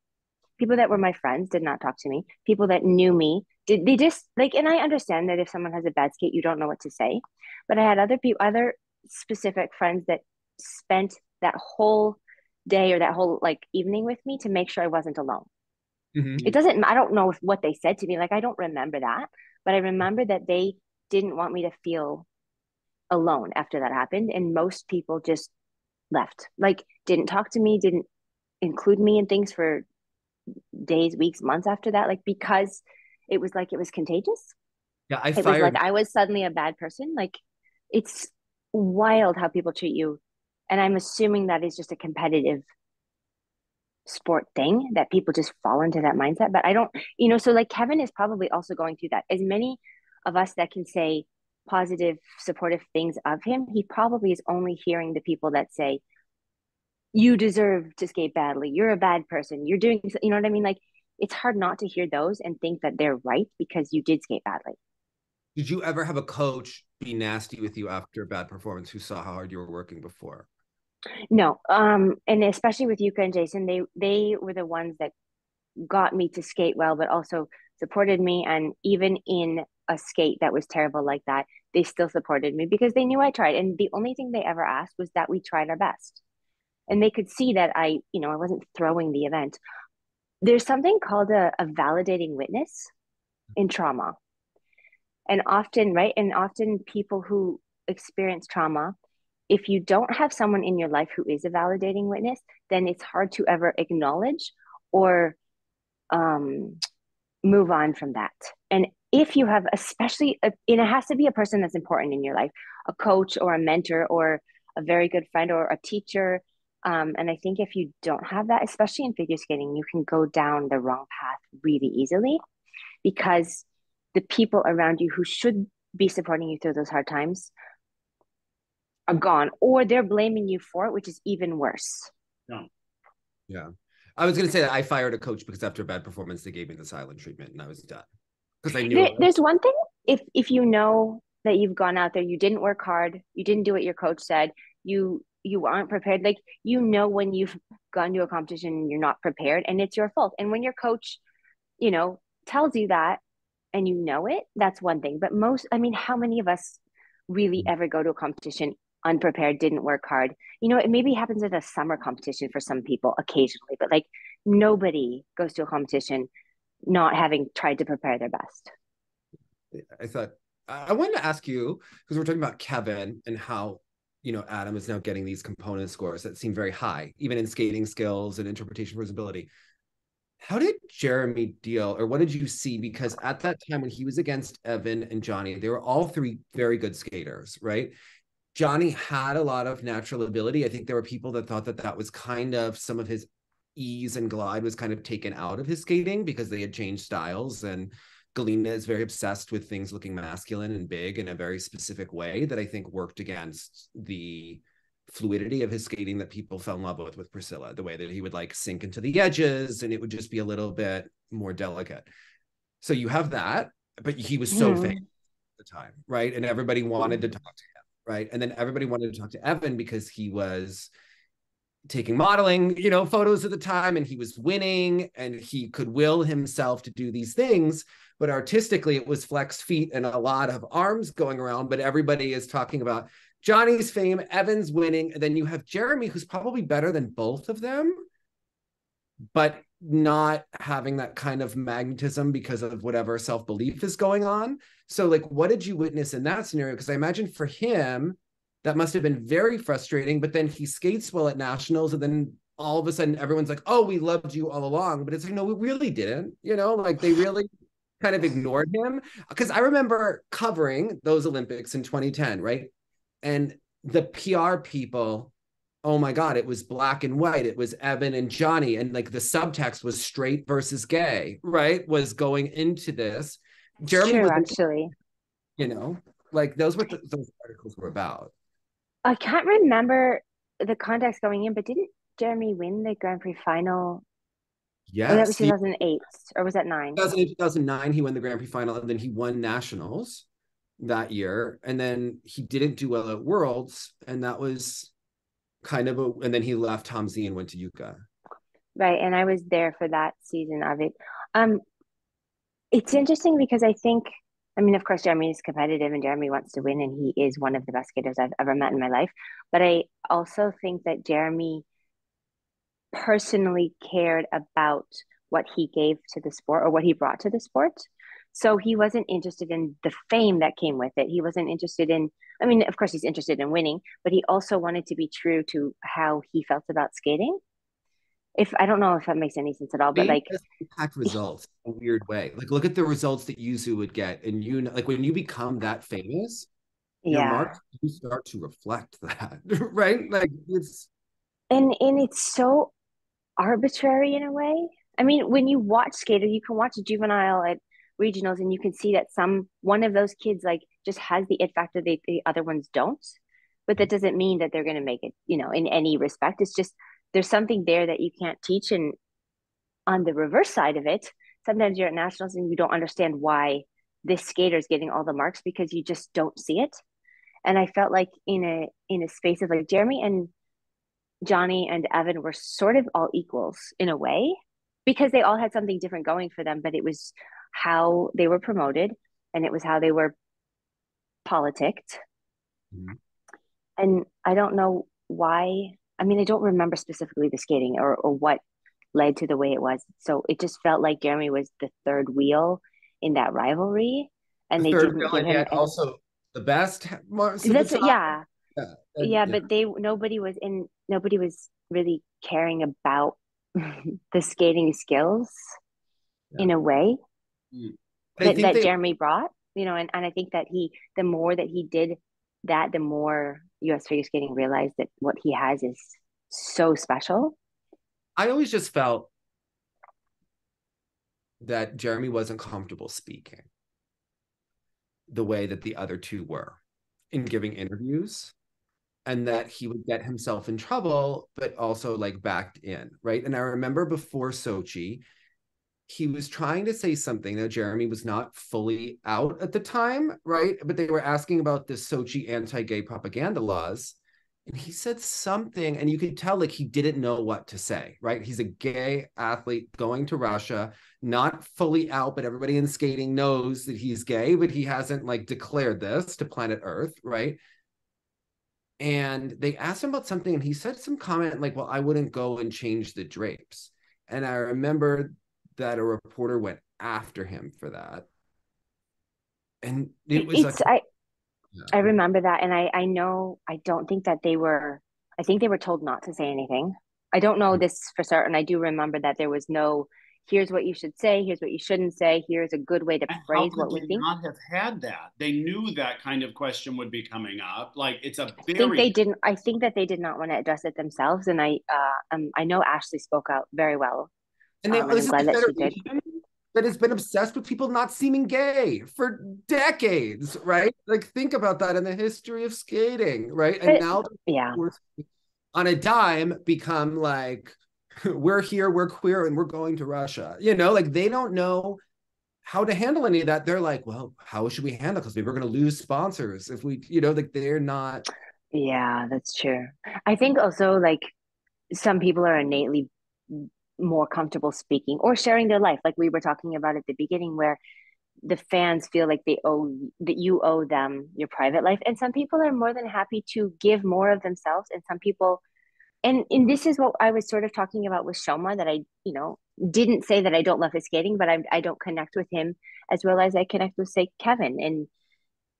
people that were my friends did not talk to me. People that knew me did they just like and i understand that if someone has a bad skate you don't know what to say but i had other people other specific friends that spent that whole day or that whole like evening with me to make sure i wasn't alone. Mm-hmm. it doesn't i don't know what they said to me like i don't remember that but i remember that they didn't want me to feel alone after that happened and most people just left. Like didn't talk to me didn't include me in things for days, weeks, months after that, like because it was like it was contagious. Yeah, I it fired. was like I was suddenly a bad person. Like it's wild how people treat you, and I'm assuming that is just a competitive sport thing that people just fall into that mindset. But I don't, you know, so like Kevin is probably also going through that. As many of us that can say positive, supportive things of him, he probably is only hearing the people that say, you deserve to skate badly. You're a bad person. You're doing, you know what I mean? Like it's hard not to hear those and think that they're right because you did skate badly. Did you ever have a coach be nasty with you after a bad performance who saw how hard you were working before? No. Um, and especially with Yuka and Jason, they they were the ones that got me to skate well, but also supported me. And even in a skate that was terrible like that, they still supported me because they knew I tried. And the only thing they ever asked was that we tried our best and they could see that I, you know, I wasn't throwing the event. There's something called a, a validating witness in trauma. And often, right? And often people who experience trauma, if you don't have someone in your life who is a validating witness, then it's hard to ever acknowledge or um, move on from that. And if you have, especially, a, and it has to be a person that's important in your life, a coach or a mentor or a very good friend or a teacher um, and I think if you don't have that, especially in figure skating, you can go down the wrong path really easily because the people around you who should be supporting you through those hard times are gone or they're blaming you for it, which is even worse. Yeah. Yeah. I was going to say that I fired a coach because after a bad performance, they gave me the silent treatment and I was done because I knew. There, there's one thing if if you know that you've gone out there, you didn't work hard, you didn't do what your coach said, you you aren't prepared like you know when you've gone to a competition and you're not prepared and it's your fault. And when your coach you know tells you that and you know it that's one thing. But most i mean how many of us really ever go to a competition unprepared didn't work hard? You know it maybe happens at a summer competition for some people occasionally but like nobody goes to a competition not having tried to prepare their best. I thought i wanted to ask you because we're talking about kevin and how you know, Adam is now getting these component scores that seem very high, even in skating skills and interpretation for his ability. How did Jeremy deal, or what did you see? Because at that time when he was against Evan and Johnny, they were all three very good skaters, right? Johnny had a lot of natural ability. I think there were people that thought that that was kind of some of his ease and glide was kind of taken out of his skating because they had changed styles and Galina is very obsessed with things looking masculine and big in a very specific way that I think worked against the fluidity of his skating that people fell in love with with Priscilla, the way that he would like sink into the edges and it would just be a little bit more delicate. So you have that, but he was so mm. famous at the time, right? And everybody wanted to talk to him, right? And then everybody wanted to talk to Evan because he was taking modeling, you know, photos at the time and he was winning and he could will himself to do these things but artistically it was flexed feet and a lot of arms going around but everybody is talking about johnny's fame evans winning and then you have jeremy who's probably better than both of them but not having that kind of magnetism because of whatever self belief is going on. So, like, what did you witness in that scenario? Because I imagine for him, that must have been very frustrating. But then he skates well at nationals, and then all of a sudden, everyone's like, "Oh, we loved you all along," but it's like, no, we really didn't. You know, like they really kind of ignored him. Because I remember covering those Olympics in 2010, right? And the PR people oh my god it was black and white it was evan and johnny and like the subtext was straight versus gay right was going into this jeremy true, was actually you know like those what the, those articles were about i can't remember the context going in but didn't jeremy win the grand prix final Yes, that was 2008, or was that nine? 2008, 2009, he won the Grand Prix final, and then he won nationals that year. And then he didn't do well at Worlds, and that was kind of a, and then he left Tom Z and went to Yuka. Right, and I was there for that season of it. Um, it's interesting because I think, I mean, of course, Jeremy is competitive and Jeremy wants to win, and he is one of the best skaters I've ever met in my life. But I also think that Jeremy personally cared about what he gave to the sport or what he brought to the sport. So he wasn't interested in the fame that came with it. He wasn't interested in, I mean, of course, he's interested in winning, but he also wanted to be true to how he felt about skating. If I don't know if that makes any sense at all, but like impact results a weird way. Like look at the results that Yuzu would get, and you know, like when you become that famous, yeah, mark, you start to reflect (laughs) that, right? Like it's and and it's so arbitrary in a way. I mean, when you watch skater, you can watch a juvenile at regionals and you can see that some one of those kids like just has the it factor they the other ones don't. But that doesn't mean that they're going to make it you know in any respect. It's just there's something there that you can't teach and on the reverse side of it sometimes you're at nationals and you don't understand why this skater is getting all the marks because you just don't see it. And i felt like in a in a space of like jeremy and johnny and evan were sort of all equals in a way because they all had something different going for them but it was how they were promoted and it was how they were politicked. Mm-hmm. And I don't know why. I mean, I don't remember specifically the skating or, or what led to the way it was. So it just felt like Jeremy was the third wheel in that rivalry. And the they didn't give him also the best. That's, yeah. Yeah. And, yeah, but they nobody was in nobody was really caring about (laughs) the skating skills yeah. in a way. Mm. that, that they, Jeremy brought, you know, and, and I think that he, the more that he did that, the more US figure skating realized that what he has is so special. I always just felt that Jeremy wasn't comfortable speaking the way that the other two were in giving interviews and that he would get himself in trouble but also like backed in right and i remember before sochi he was trying to say something that Jeremy was not fully out at the time, right? But they were asking about the Sochi anti-gay propaganda laws. And he said something, and you could tell like he didn't know what to say, right? He's a gay athlete going to Russia, not fully out, but everybody in skating knows that he's gay, but he hasn't like declared this to planet Earth, right? And they asked him about something, and he said some comment like, Well, I wouldn't go and change the drapes. And I remember that a reporter went after him for that. And it was it's, like, I yeah. I remember that and I I know I don't think that they were I think they were told not to say anything. I don't know mm-hmm. this for certain. I do remember that there was no here's what you should say, here's what you shouldn't say, here's a good way to phrase what we think. Not have had that. They knew that kind of question would be coming up. Like it's a very... I think they didn't. I think that they did not want to address it themselves, and I uh, um I know Ashley spoke out very well and they, um, this is that, that has been obsessed with people not seeming gay for decades, right? Like think about that in the history of skating, right? And now yeah. on a dime become like (laughs) we're here, we're queer, and we're going to Russia. You know, like they don't know how to handle any of that. They're like, well, how should we handle? Because we're going to lose sponsors if we, you know, like they're not. Yeah, that's true. I think also like some people are innately more comfortable speaking or sharing their life like we were talking about at the beginning where the fans feel like they owe that you owe them your private life and some people are more than happy to give more of themselves and some people and and this is what I was sort of talking about with Shoma that I, you know, didn't say that I don't love his skating, but I I don't connect with him as well as I connect with say Kevin and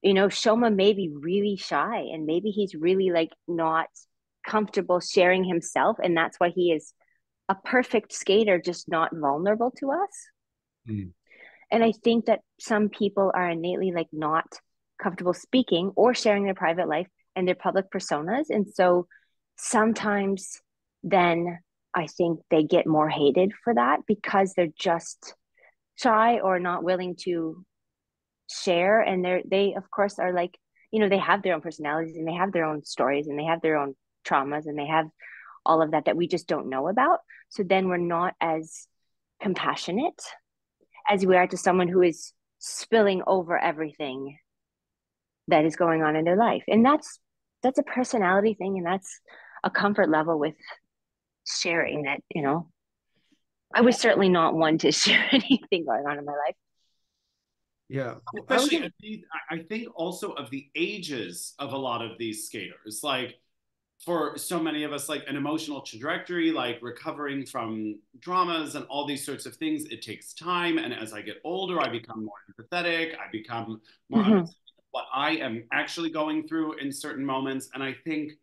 you know Shoma may be really shy and maybe he's really like not comfortable sharing himself and that's why he is a perfect skater just not vulnerable to us. Mm. And I think that some people are innately like not comfortable speaking or sharing their private life and their public personas and so sometimes then I think they get more hated for that because they're just shy or not willing to share. And they're they of course are like you know they have their own personalities and they have their own stories and they have their own traumas and they have all of that that we just don't know about. So then we're not as compassionate as we are to someone who is spilling over everything that is going on in their life. And that's that's a personality thing and that's a comfort level with sharing that you know? I was certainly not one to (laughs) share anything going on in my life. Yeah. Especially I think also of the ages of a lot of these skaters like for so many of us like an emotional trajectory like recovering from dramas and all these sorts of things it takes time. And as i get older i become more empathetic. I become more mm-hmm. what i am actually going through in certain moments. And i think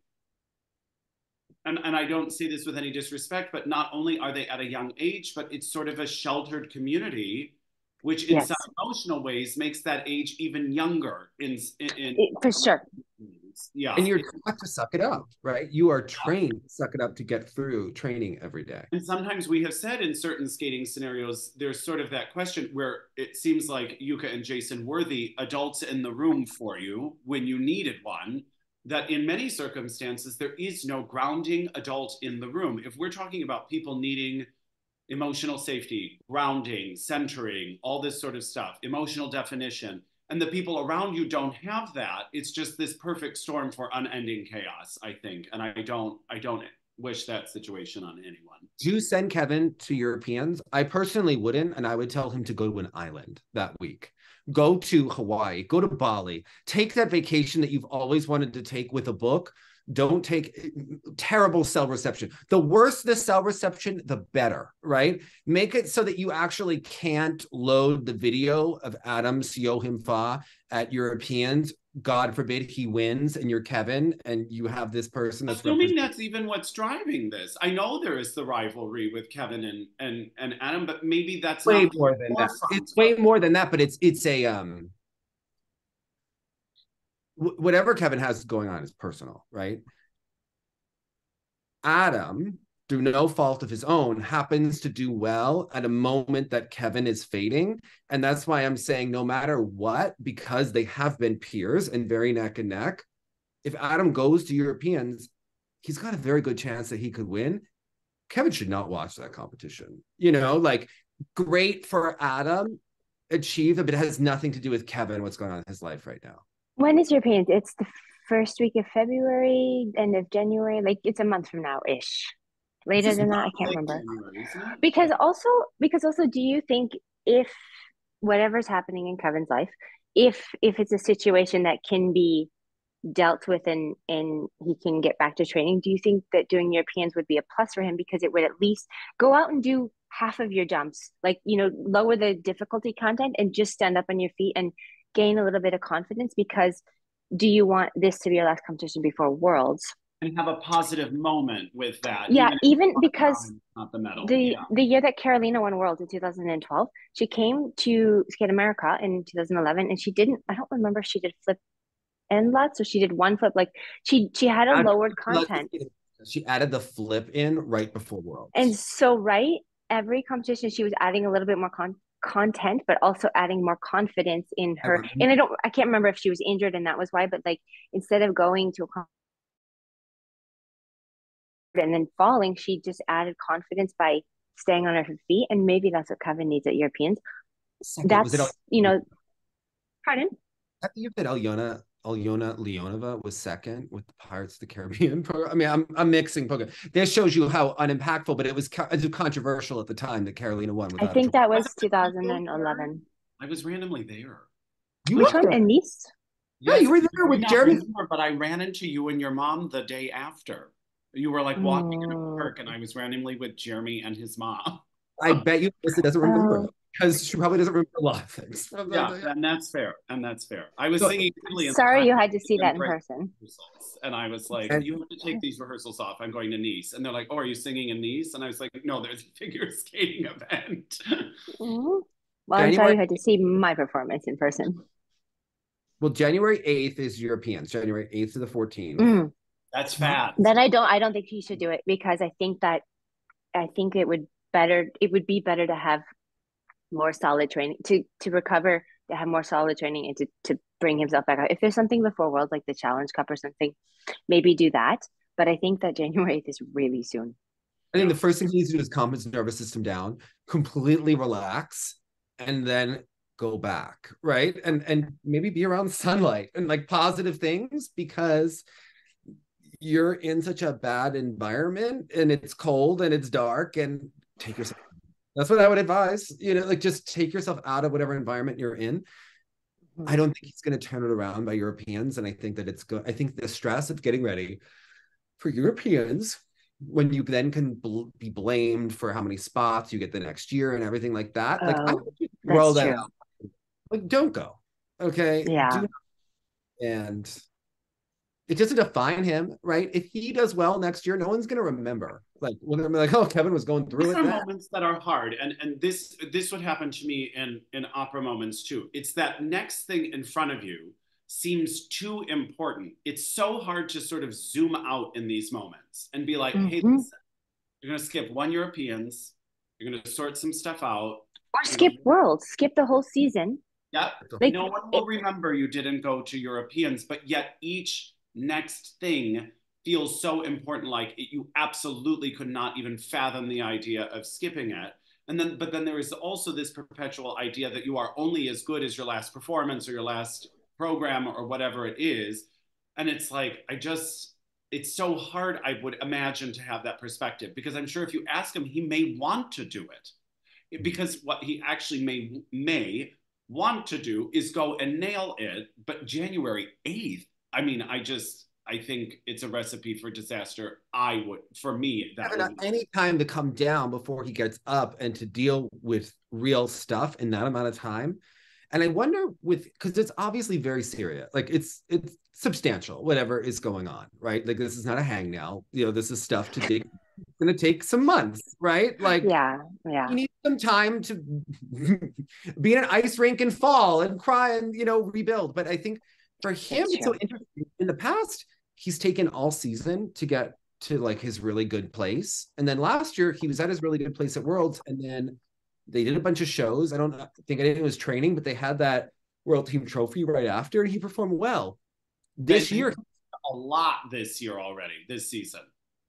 and, and I don't say this with any disrespect, but not only are they at a young age, but it's sort of a sheltered community, which in yes. some emotional ways makes that age even younger. In, in, in for sure. Yeah. And you're taught to suck it up, right? You are trained to suck it up to get through training every day. And sometimes we have said in certain skating scenarios, there's sort of that question where it seems like Yuka and Jason were the adults in the room for you when you needed one that in many circumstances, there is no grounding adult in the room. If we're talking about people needing emotional safety, grounding, centering, all this sort of stuff, emotional definition, and the people around you don't have that, it's just this perfect storm for unending chaos, I think. And I don't, I don't wish that situation on anyone. Do send Kevin to Europeans? I personally wouldn't, and I would tell him to go to an island that week go to Hawaii, go to Bali, take that vacation that you've always wanted to take with a book. Don't take terrible cell reception. The worse the cell reception, the better, right? Make it so that you actually can't load the video of Adam Fa at Europeans God forbid he wins and you're Kevin and you have this person that's assuming that's even what's driving this. I know there is the rivalry with Kevin and and and Adam, but maybe that's way more than that. It's way more than that, but it's it's a um whatever Kevin has going on is personal, right? Adam through no fault of his own, happens to do well at a moment that Kevin is fading. And that's why I'm saying no matter what, because they have been peers and very neck and neck, if Adam goes to Europeans, he's got a very good chance that he could win. Kevin should not watch that competition. You know, like great for Adam, achieve but it has nothing to do with Kevin, what's going on in his life right now. When is Europeans? It's the first week of February, end of January, like it's a month from now ish later than that i can't remember. Because also because also do you think if whatever's happening in kevin's life if if it's a situation that can be dealt with and and he can get back to training do you think that doing europeans would be a plus for him? Because it would at least go out and do half of your jumps like you know lower the difficulty content and just stand up on your feet and gain a little bit of confidence because do you want this to be your last competition before worlds and have a positive moment with that. Yeah, even, even because not the medal. The yeah. the year that Carolina won Worlds in 2012, she came to Skate America in 2011, and she didn't. I don't remember she did flip and lutz, so she did one flip. Like she she had a lowered content. She added the flip in right before Worlds, and so right every competition she was adding a little bit more con- content but also adding more confidence in her and i don't i can't remember if she was injured and that was why but like instead of going to a and then falling, she just added confidence by staying on her feet. And maybe that's what Kevin needs at Europeans. Second, that's, it, you know, pardon? I think that Alyona Alyona Leonova was second with the Pirates of the Caribbean (laughs) program. I mean, I'm, I'm mixing program. This shows you how unimpactful, but it was, it was controversial at the time that Carolina won. I think that was 2011. I was randomly there. You Which one? In Nice? Yes, yeah, you were there with Jeremy. but I ran into you and your mom the day after. You were like walking in a park, and I was randomly with Jeremy and his mom. I bet you Lisa doesn't remember oh. Because she probably doesn't remember a lot of things. (laughs) Yeah, and that's fair. And that's fair. I was so, singing. Sorry, you had to see that in person. And I was like, and, "You have to take these rehearsals off. I'm going to Nice." And they're like, "Oh, are you singing in Nice?" And I was like, "No, there's a figure (laughs) skating event." Mm-hmm. Well, I'm sorry you had to see my performance in person. Well, January 8th is Europeans. January 8th to the 14th. Mm. That's fast. Then I don't I don't think he should do it because I think that I think it would better it would be better to have more solid training to to recover to have more solid training and to to bring himself back up. If there's something before Worlds like the Challenge Cup or something, maybe do that. But I think that January 8th is really soon. I think the first thing he needs to do is calm his nervous system down, completely relax, and then go back right and and maybe be around sunlight and like positive things because you're in such a bad environment and it's cold and it's dark and take yourself that's what i would advise you know like just take yourself out of whatever environment you're in. I mm-hmm. don't think he's going to turn it around by europeans and i think that it's good i think the stress of getting ready for europeans when you then can bl- be blamed for how many spots you get the next year and everything like that like oh, i roll that out. Like don't go okay? Yeah. And it doesn't define him right if he does well next year no one's going to remember like when they're like oh kevin was going through These it are moments that are hard and and this this would happen to me in in opera moments too it's that next thing in front of you seems too important it's so hard to sort of zoom out in these moments and be like mm-hmm. hey listen, you're going to skip one europeans you're going to sort some stuff out or skip know. worlds skip the whole season Yep. Like, no one will remember you didn't go to Europeans, but yet each next thing feels so important. Like it, you absolutely could not even fathom the idea of skipping it. And then, but then there is also this perpetual idea that you are only as good as your last performance or your last program or whatever it is. And it's like, I just, it's so hard, I would imagine, to have that perspective because I'm sure if you ask him, he may want to do it mm-hmm. because what he actually may may want to do is go and nail it. But January 8th, I mean, I just, I think it's a recipe for disaster. I would, for me, that would... any time to come down before he gets up and to deal with real stuff in that amount of time. And I wonder with because it's obviously very serious, like it's it's substantial, whatever is going on, right? Like this is not a hangnail, you know, this is stuff to dig it's going to take some months, right? Like, yeah, yeah. You need some time to (laughs) be in an ice rink and fall and cry and you know rebuild. But I think for him, it's so interesting. In the past, he's taken all season to get to like his really good place, and then last year he was at his really good place at Worlds, and then they did a bunch of shows. I don't think I did it was training, but they had that World Team Trophy right after, and he performed well. This year, a lot this year already. This season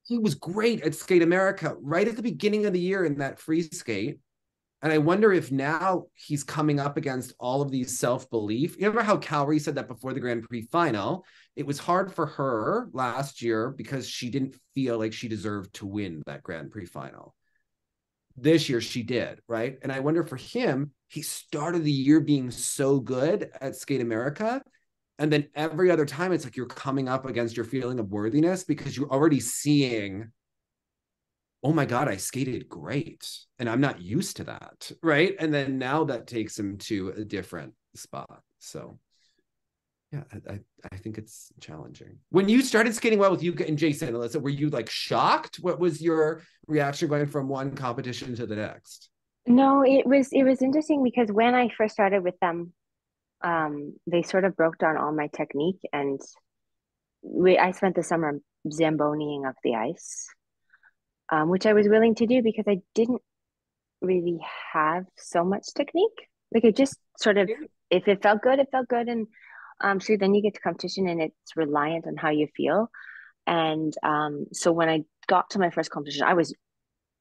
he was great at Skate America right at the beginning of the year in that free skate. And I wonder if now he's coming up against all of these self belief. You remember how Calgary said that before the Grand Prix final? It was hard for her last year because she didn't feel like she deserved to win that Grand Prix final. This year she did, right? And I wonder for him, he started the year being so good at Skate America and then every other time, it's like you're coming up against your feeling of worthiness because you're already seeing, oh my God, I skated great. And I'm not used to that. Right. And then now that takes him to a different spot. So yeah, I, I think it's challenging. When you started skating well with you and Jason, Alissa, were you like shocked? What was your reaction going from one competition to the next? No, it was it was interesting because when I first started with them, um, they sort of broke down all my technique and we I spent the summer zamboniing up the ice, um, which I was willing to do because I didn't really have so much technique. Like it just sort of if it felt good, it felt good, and um, so then you get to competition and it's reliant on how you feel. And um, so when I got to my first competition, I was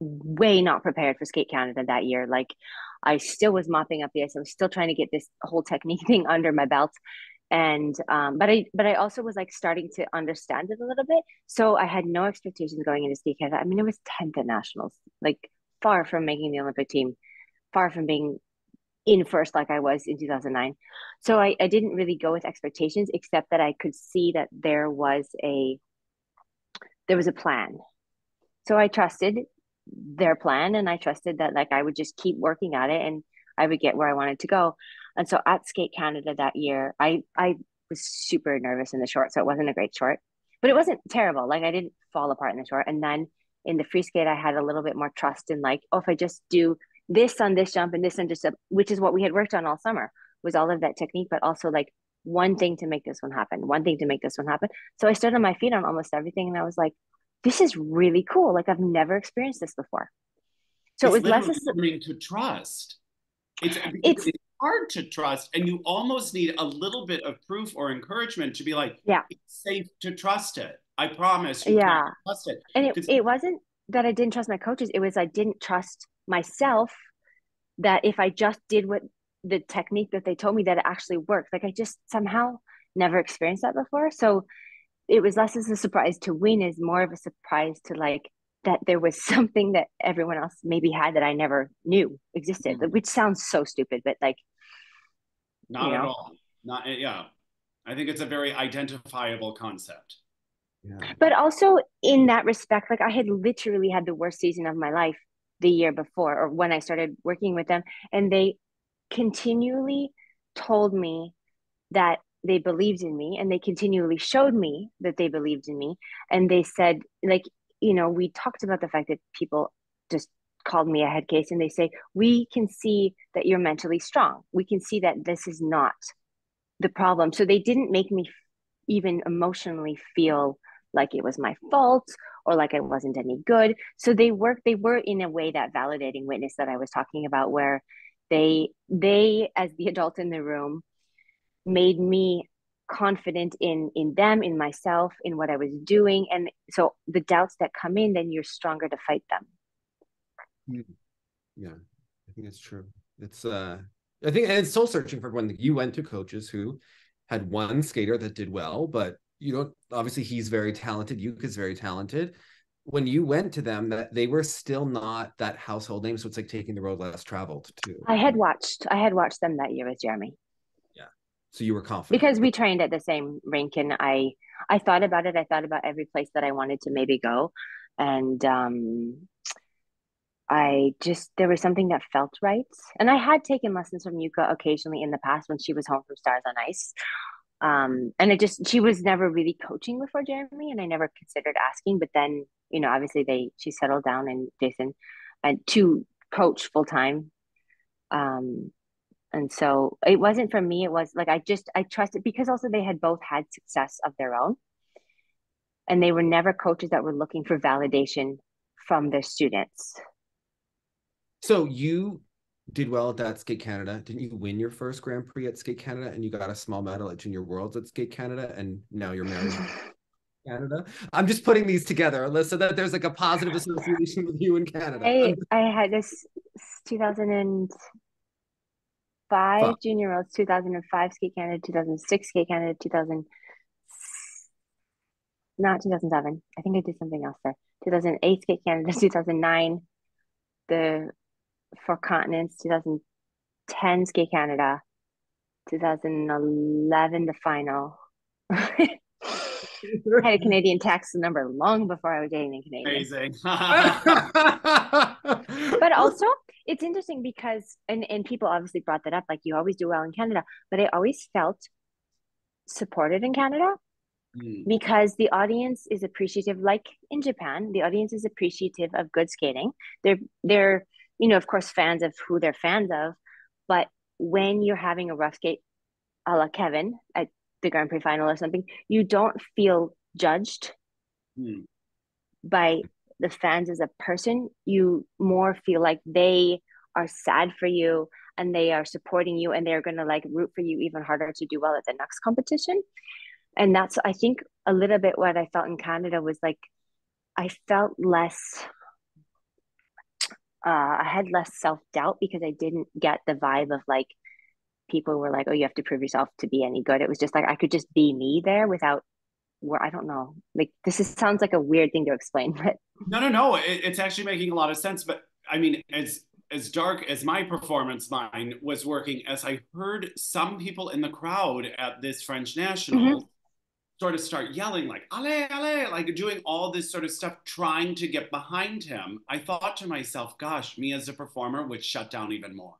way not prepared for Skate Canada that year. Like I still was mopping up the ice. I was still trying to get this whole technique (laughs) thing under my belt. And um, but I but I also was like starting to understand it a little bit. So I had no expectations going into Skate Canada. I mean, it was 10th at nationals, like far from making the Olympic team, far from being in first like I was in 2009. So I, I didn't really go with expectations, except that I could see that there was a there was a plan. So I trusted their plan and I trusted that like I would just keep working at it and I would get where I wanted to go. And so at Skate Canada that year, I I was super nervous in the short, so it wasn't a great short, but it wasn't terrible. Like I didn't fall apart in the short. And then in the free skate, I had a little bit more trust in like, oh, if I just do this on this jump and this on just a, which is what we had worked on all summer was all of that technique, but also like one thing to make this one happen, one thing to make this one happen. So I stood on my feet on almost everything, and I was like, this is really cool. Like I've never experienced this before. So it's it was less learning to trust. It's, it's, it's hard to trust, and you almost need a little bit of proof or encouragement to be like, yeah, it's safe to trust it. I promise you yeah. trust it. And it, it wasn't that I didn't trust my coaches, it was I didn't trust myself that if I just did what the technique that they told me that it actually worked. Like I just somehow never experienced that before. So it was less as a surprise to win is more of a surprise to like that there was something that everyone else maybe had that I never knew existed, mm-hmm. which sounds so stupid, but like not at know. all. Not yeah. I think it's a very identifiable concept. Yeah. But also in that respect, like I had literally had the worst season of my life the year before or when I started working with them. And they continually told me that they believed in me and they continually showed me that they believed in me and they said like you know we talked about the fact that people just called me a head case and they say we can see that you're mentally strong we can see that this is not the problem so they didn't make me even emotionally feel like it was my fault or like I wasn't any good. So they work they were in a way that validating witness that I was talking about where they they as the (laughs) adult in the room made me confident in in them in myself in what i was doing. And so the doubts that come in then you're stronger to fight them. Hmm. yeah i think it's true. It's uh i think and it's soul searching for when you went to coaches who had one skater that did well but you don't obviously he's very talented Yuka's very talented. When you went to them that they were still not that household name so it's like taking the road less traveled too. I had watched i had watched them that year with jeremy so you were confident because we trained at the same rink and i i thought about it. I thought about every place that i wanted to maybe go. And um i just there was something that felt right. And i had taken lessons from yuka occasionally in the past when she was home from stars on ice. Um and it just she was never really coaching before jeremy and i never considered asking. But then you know, obviously they she settled down and Jason and to coach full time. Um and so it wasn't for me, it was like I just I trusted because also they had both had success of their own. And they were never coaches that were looking for validation from their students. So you did well at that Skate Canada. Didn't you win your first Grand Prix at Skate Canada and you got a small medal at Junior Worlds at Skate Canada and now you're married (laughs) Canada. I'm just putting these together, Alissa, that there's like a positive association with you in Canada. I, I had this 2005 Five. Junior Worlds, 2005 Skate Canada, 2006 Skate Canada, 2000, not 2007. I think I did something else there. 2008 Skate Canada, (laughs) 2009 the Four Continents, 2010 Skate Canada, 2011 the final. (laughs) I had a (laughs) Canadian tax number long before I was dating a Canadian. Amazing. (laughs) (laughs) but also, it's interesting because, and, and people obviously brought that up, like you always do well in Canada, but I always felt supported in Canada mm. because the audience is appreciative, like in Japan, the audience is appreciative of good skating. They're, they're, you know, of course, fans of who they're fans of, but when you're having a rough skate a la Kevin at Grand Prix final or something, you don't feel judged hmm. by the fans as a person. You more feel like they are sad for you and they are supporting you and they're going to like root for you even harder to do well at the next competition. And that's, I think, a little bit what I felt in Canada was like, I felt less. Uh, I had less self doubt because I didn't get the vibe of like people were like, "Oh, you have to prove yourself to be any good." It was just like I could just be me there without where I don't know. Like this is sounds like a weird thing to explain, (laughs) but no, no, no. It, it's actually making a lot of sense. But I mean, as as dark as my performance mine was working, as I heard some people in the crowd at this French National mm-hmm. sort of start yelling like ale ale like doing all this sort of stuff trying to get behind him i thought to myself gosh me as a performer would shut down even more.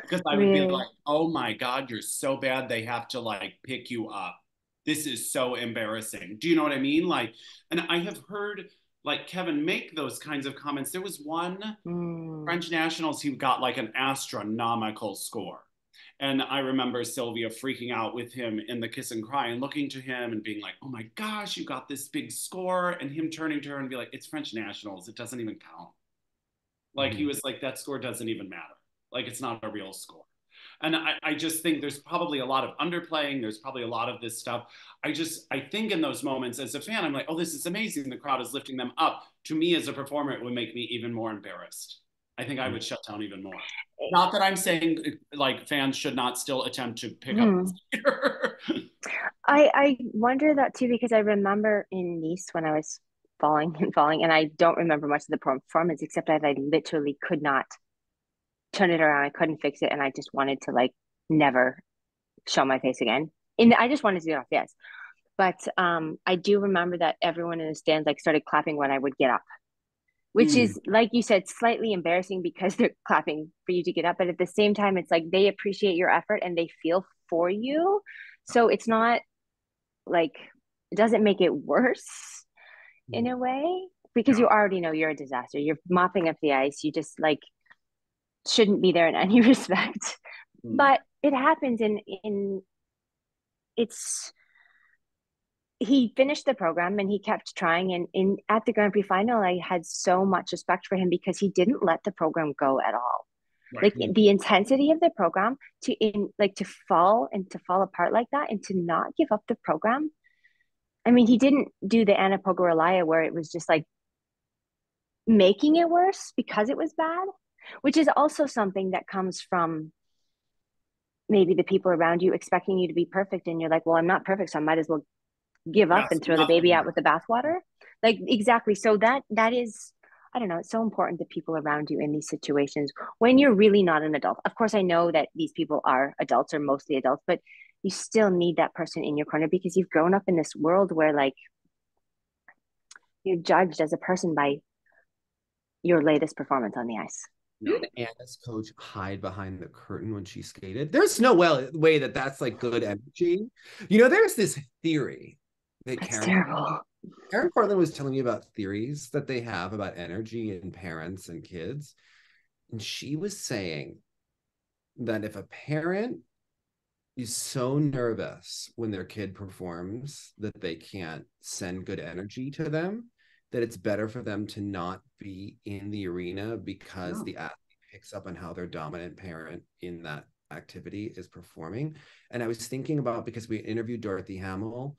Because i would really? be like oh my god you're so bad they have to like pick you up this is so embarrassing do you know what i mean like and i have heard like Kevin make those kinds of comments. There was one mm. French nationals who got like an astronomical score. And I remember Silvia freaking out with him in the kiss and cry and looking to him and being like, oh my gosh, you got this big score. And him turning to her and be like, it's French nationals. It doesn't even count. Like mm-hmm. he was like, that score doesn't even matter. Like it's not a real score. And I, I just think there's probably a lot of underplaying. There's probably a lot of this stuff. I just, I think in those moments as a fan, I'm like, oh, this is amazing. The crowd is lifting them up. To me as a performer, it would make me even more embarrassed. I think I would shut down even more. Not that I'm saying like fans should not still attempt to pick mm. up. (laughs) I I wonder that too because I remember in Nice when I was falling and falling, and I don't remember much of the performance except that I literally could not turn it around. I couldn't fix it, and I just wanted to like never show my face again. And I just wanted to get off. Yes, but um, I do remember that everyone in the stands like started clapping when I would get up which mm. is like you said slightly embarrassing because (laughs) they're clapping for you to get up but at the same time it's like they appreciate your effort and they feel for you so it's not like it doesn't make it worse in mm. a way because you already know you're a disaster you're mopping up the ice you just like shouldn't be there in any (laughs) respect mm. but it happens in in it's he finished the program and he kept trying and in at the grand prix final i had so much respect for him because he didn't let the program go at all right. like the intensity of the program to in like to fall and to fall apart like that and to not give up the program i mean he didn't do the anna where it was just like making it worse because it was bad which is also something that comes from maybe the people around you expecting you to be perfect and you're like well i'm not perfect so i might as well give up and throw the baby out with the bathwater. Like exactly. So that that is i don't know it's so important that people around you in these situations when you're really not an adult. Of course i know that these people are adults or mostly adults but you still need that person in your corner because you've grown up in this world where like you're judged as a person by your latest performance on the ice did Anna's coach hide behind the curtain when she skated? There's no way, way that that's like good energy. You know, there's this theory that That's Karen, terrible. Karen Portland was telling me about theories that they have about energy in parents and kids. And she was saying that if a parent is so nervous when their kid performs that they can't send good energy to them, that it's better for them to not be in the arena because oh. the athlete picks up on how their dominant parent in that activity is performing. And I was thinking about because we interviewed Dorothy Hamill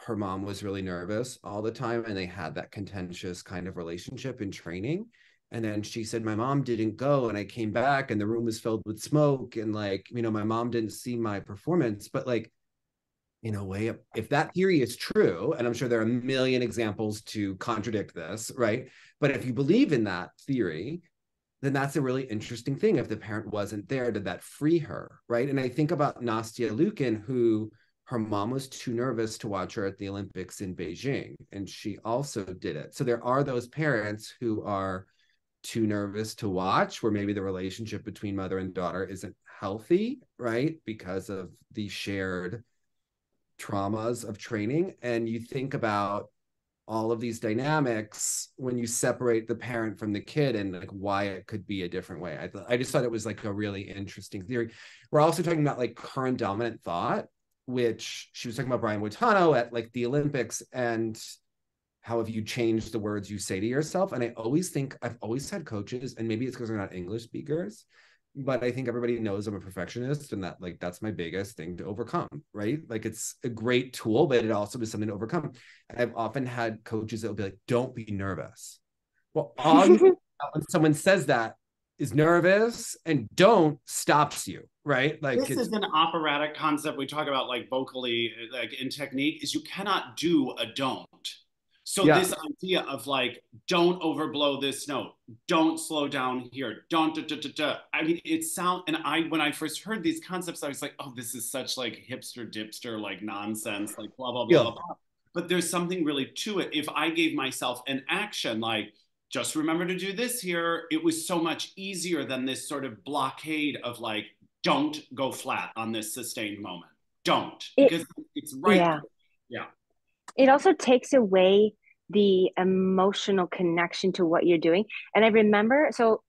her mom was really nervous all the time and they had that contentious kind of relationship in training and then she said my mom didn't go and i came back and the room was filled with smoke and like you know my mom didn't see my performance but like in a way if that theory is true and i'm sure there are a million examples to contradict this right but if you believe in that theory then that's a really interesting thing if the parent wasn't there did that free her right and i think about nastia liukin who her mom was too nervous to watch her at the Olympics in Beijing, and she also did it. So there are those parents who are too nervous to watch, where maybe the relationship between mother and daughter isn't healthy, right? Because of the shared traumas of training. And you think about all of these dynamics when you separate the parent from the kid and like why it could be a different way. I, th- I just thought it was like a really interesting theory. We're also talking about like current dominant thought which she was talking about Brian Boitano at like the Olympics and how have you changed the words you say to yourself? And I always think I've always had coaches, and maybe it's because they're not English speakers, but I think everybody knows I'm a perfectionist and that like that's my biggest thing to overcome, right? Like it's a great tool, but it also is something to overcome. I've often had coaches that will be like, don't be nervous. Well, (laughs) when someone says that, is nervous and don't stops you right like this is an operatic concept we talk about like vocally like in technique is you cannot do a don't So yeah. this idea of like, don't overblow this note, don't slow down here, don't. Da, da, da, da. I mean, it sound and I when I first heard these concepts, I was like, oh, this is such like hipster dipster like nonsense, like blah blah blah yeah. blah blah. But there's something really to it. If I gave myself an action like just remember to do this here, it was so much easier than this sort of blockade of like, don't go flat on this sustained moment. Don't because it, it's right. Yeah. yeah it also takes away the emotional connection to what you're doing. And I remember, so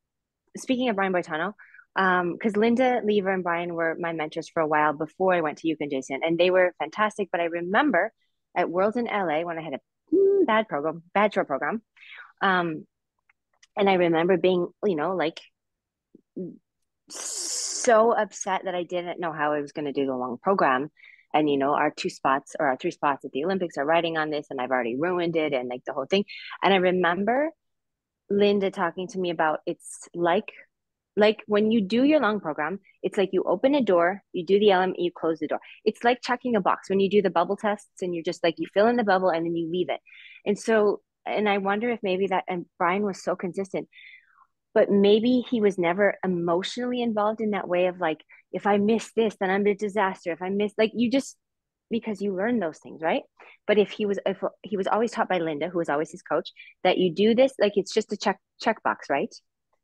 speaking of Brian Boitano, because um, Linda Leaver and Brian were my mentors for a while before I went to Yuka and Jason, and they were fantastic. But I remember at Worlds in LA when I had a hmm, bad program, bad short program, um, and I remember being, you know, like so upset that I didn't know how I was going to do the long program and you know our two spots or our three spots at the olympics are riding on this and i've already ruined it and like the whole thing. And i remember linda talking to me about it's like like when you do your long program it's like you open a door you do the element you close the door. It's like checking a box. When you do the bubble tests and you're just like you fill in the bubble and then you leave it. And so and i wonder if maybe that and brian was so consistent but maybe he was never emotionally involved in that way of like if i miss this then i'm a disaster. If i miss like you just because you learn those things right? But if he was if he was always taught by linda who was always his coach that you do this like it's just a check check box right?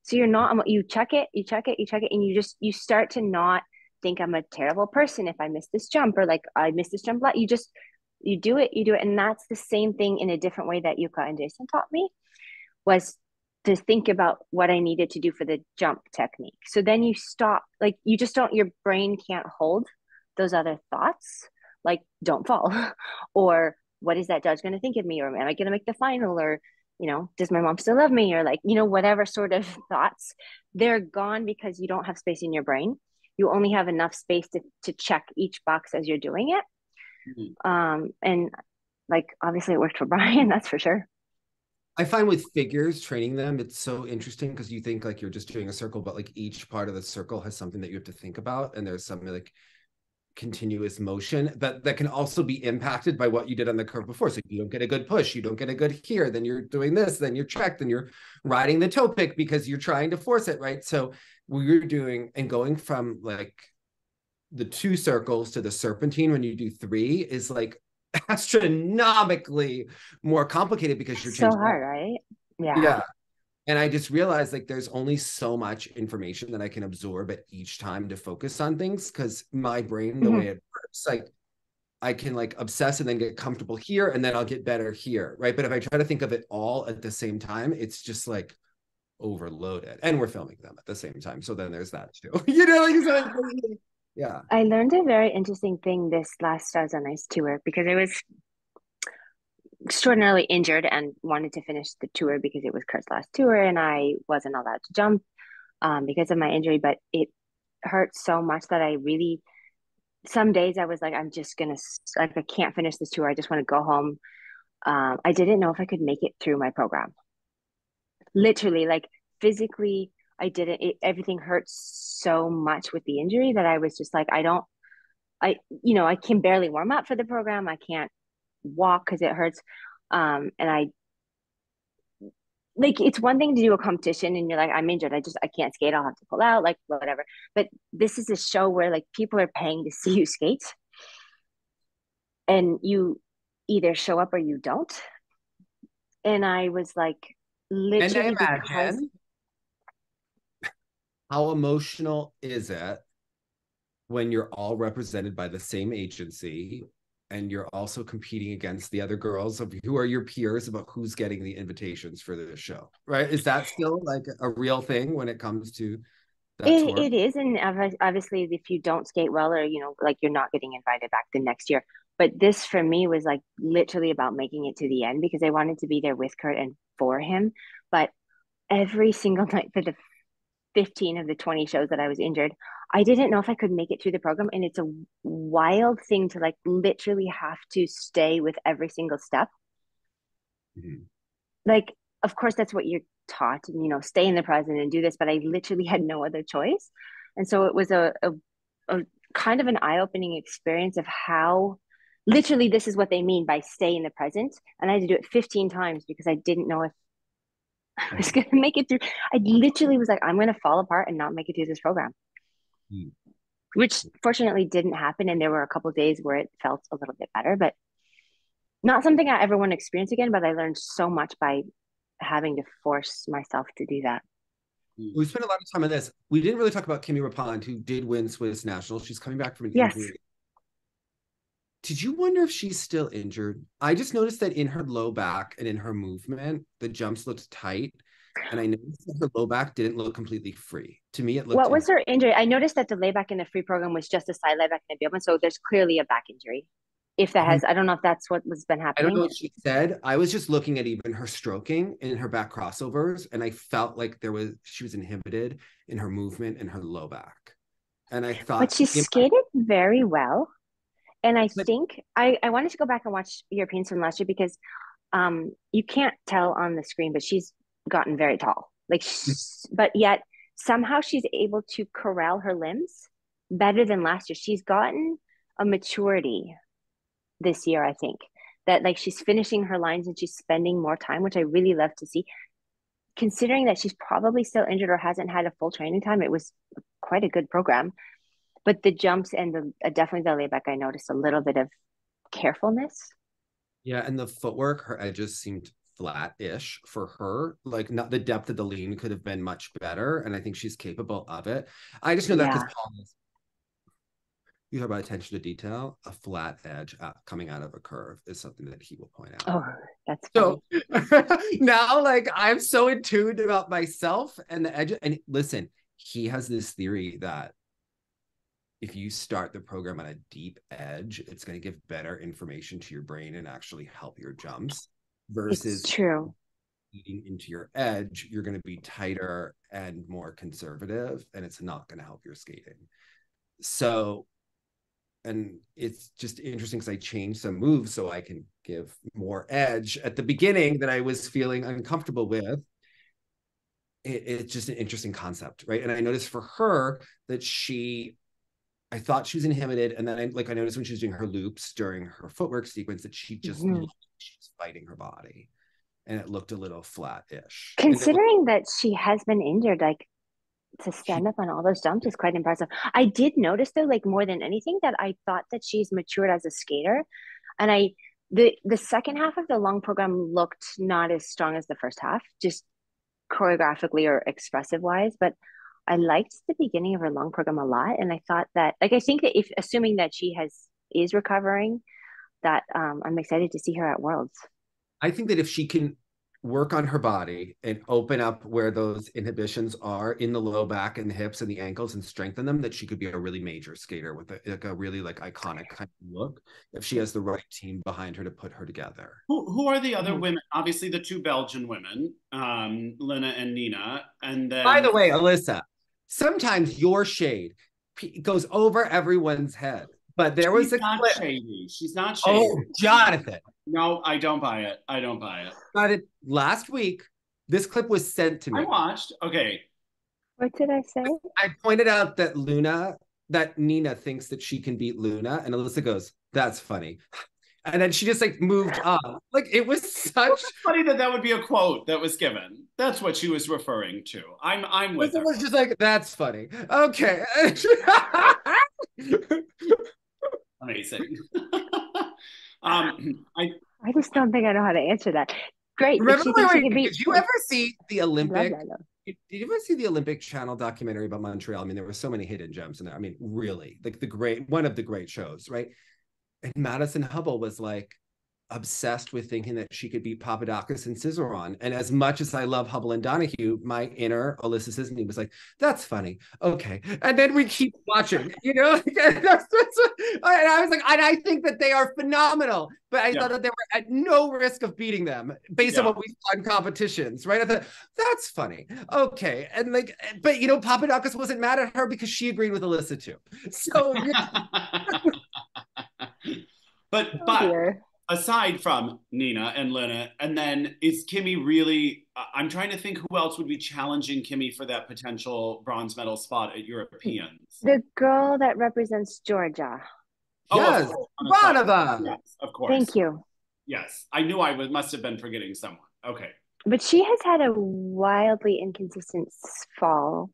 So you're not um, you check it you check it you check it and you just you start to not think i'm a terrible person if i miss this jump or like i miss this jump you just you do it you do it. And that's the same thing in a different way that yuka and jason taught me was to think about what I needed to do for the jump technique. So then you stop, like you just don't, your brain can't hold those other thoughts, like don't fall, (laughs) or what is that judge going to think of me, or am I going to make the final, or you know, does my mom still love me, or like you know, whatever sort of (laughs) thoughts, they're gone because you don't have space in your brain. You only have enough space to to check each box as you're doing it. Mm-hmm. Um, and like obviously it worked for (laughs) Brian, that's for sure. I find with figures training them, it's so interesting because you think like you're just doing a circle, but like each part of the circle has something that you have to think about, and there's some like continuous motion that that can also be impacted by what you did on the curve before. So you don't get a good push, you don't get a good here, then you're doing this, then you're checked, then you're riding the toe pick because you're trying to force it, right? So we're doing and going from like the two circles to the serpentine when you do three is like astronomically more complicated because you're so hard, right? Yeah. Yeah. And I just realized like there's only so much information that I can absorb at each time to focus on things because my brain, the mm-hmm. way it works, like I can like obsess and then get comfortable here and then I'll get better here. Right. But if I try to think of it all at the same time, it's just like overloaded. And we're filming them at the same time. So then there's that too. (laughs) you know, like, yeah. I learned a very interesting thing this last stars on ice tour because i was extraordinarily injured and wanted to finish the tour because it was kurt's last tour and i wasn't allowed to jump um, because of my injury but it hurt so much that i really some days i was like i'm just gonna like i can't finish this tour. I just want to go home. Um, i didn't know if i could make it through my program. Literally like physically I didn't, it, everything hurt so much with the injury that I was just like, I don't, I, you know, I can barely warm up for the program. I can't walk because it hurts. Um, and I, like, it's one thing to do a competition and you're like, I'm injured. I just, I can't skate. I'll have to pull out, like, whatever. But this is a show where like people are paying to see (laughs) you skate and you either show up or you don't. And I was like, literally, and I imagine how emotional is it when you're all represented by the same agency and you're also competing against the other girls of who are your peers about who's getting the invitations for the show right? Is that still like a real thing when it comes to it, it is and obviously if you don't skate well or you know like you're not getting invited back the next year. But this for me was like literally about making it to the end because i wanted to be there with kurt and for him. But every single (laughs) night for the 15 of the 20 shows that I was injured, I didn't know if I could make it through the program. And it's a wild thing to like literally have to stay with every single step. Mm-hmm. Like, of course, that's what you're taught, you know, stay in the present and do this, but I literally had no other choice. And so it was a, a, a kind of an eye opening experience of how literally this is what they mean by stay in the present. And I had to do it 15 times because I didn't know if I was gonna make it through. I literally was like, I'm gonna fall apart and not make it through this program. Mm. Which fortunately didn't happen. And there were a couple days where it felt a little bit better, but not something I ever want to experience again. But I learned so much by having to force myself to do that. We spent a lot of time on this. We didn't really talk about Kimmy Repond, who did win Swiss National. She's coming back from an yes. injury. Did you wonder if she's still injured? I just noticed that in her low back and in her movement, the jumps looked tight. And I noticed that her low back didn't look completely free. To me, it looked. What was her injury? I noticed that the layback in the free program was just a side layback in the open. So there's clearly a back injury if that has, mm-hmm. I don't know if that's what has been happening. I don't know what she said. I was just looking at even her stroking in her back crossovers, and I felt like there was she was inhibited in her movement in her low back. And I thought, but she skated very well. And I but, think I I wanted to go back and watch Europeans from last year because um you can't tell on the screen, but she's gotten very tall. Like, (laughs) but yet somehow she's able to corral her limbs better than last year. She's gotten a maturity this year, I think. That like she's finishing her lines and she's spending more time, which I really love to see. Considering that she's probably still injured or hasn't had a full training time, it was quite a good program. But the jumps and the uh, definitely the layback, I noticed a little bit of carefulness. Yeah, and the footwork, her edges seemed flat-ish for her. Like not the depth of the lean could have been much better, and I think she's capable of it. I just know that because yeah. Paul is you talk about attention to detail, a flat edge coming out of a curve is something that he will point out. Oh, that's so (laughs) now like I'm so in tune about myself and the edge. And listen, he has this theory that if you start the program on a deep edge, it's going to give better information to your brain and actually help your jumps versus it's true. Eating into your edge, you're going to be tighter and more conservative, and it's not going to help your skating. So and it's just interesting because I changed some moves so I can give more edge at the beginning that I was feeling uncomfortable with. It, it's just an interesting concept, right? And I noticed for her that she, I thought she was inhibited, and then I like I noticed when she was doing her loops during her footwork sequence that she just mm-hmm. she's fighting her body, and it looked a little flat-ish. Considering looked- that she has been injured, like to stand up on all those jumps is quite impressive. I did notice though, like more than anything, that I thought that she's matured as a skater, and I the the second half of the long program looked not as strong as the first half, just choreographically or expressive wise, but I liked the beginning of her long program a lot, and I thought that like I think that if assuming that she has is recovering, that um, I'm excited to see her at Worlds. I think that if she can work on her body and open up where those inhibitions are in the low back and the hips and the ankles and strengthen them that she could be a really major skater with a, like a really like iconic kind of look if she has the right team behind her to put her together who, who are the other mm-hmm. women obviously the two belgian women um loena and nina and then by the way alissa sometimes your shade goes over everyone's head but there She's was a not clip. shady. She's not oh, shady. Oh, Jonathan. No, I don't buy it. I don't buy it. Got it last week. This clip was sent to me. I watched. Okay. What did I say? I pointed out that Loena, that Nina thinks that she can beat Loena, and Alissa goes, "That's funny." And then she just like moved (laughs) on. Like it was such it funny that that would be a quote that was given. That's what she was referring to. I'm I'm with it. Was just like that's funny. Okay. (laughs) Amazing. (laughs) um, I I just don't think I know how to answer that. Great. Remember, wait, wait, be- did you ever see the Olympic? Did you ever see the Olympic Channel documentary about Montreal? I mean, there were so many hidden gems in there. I mean, really, like the great one of the great shows, right? And Madison Hubbell was like, obsessed with thinking that she could beat Papadakis and Cizeron. And as much as I love Hubbell and Donohue, my inner Alissa Czisny was like, that's funny. Okay. And then we keep watching, you know? (laughs) and, that's, that's, and I was like, and I think that they are phenomenal, but I yeah. thought that they were at no risk of beating them based yeah. on what we saw in competitions, right? I thought, that's funny. Okay. And like, but you know, Papadakis wasn't mad at her because she agreed with Alissa too. So, (laughs) but, oh, but, dear aside from Nina and Loena, and then is Kimmy really? I'm trying to think who else would be challenging Kimmy for that potential bronze medal spot at Europeans. The girl that represents Georgia. Oh, yes, Gubanova. Yes, of course. Thank you. Yes, I knew I would, must have been forgetting someone. Okay. But she has had a wildly inconsistent fall,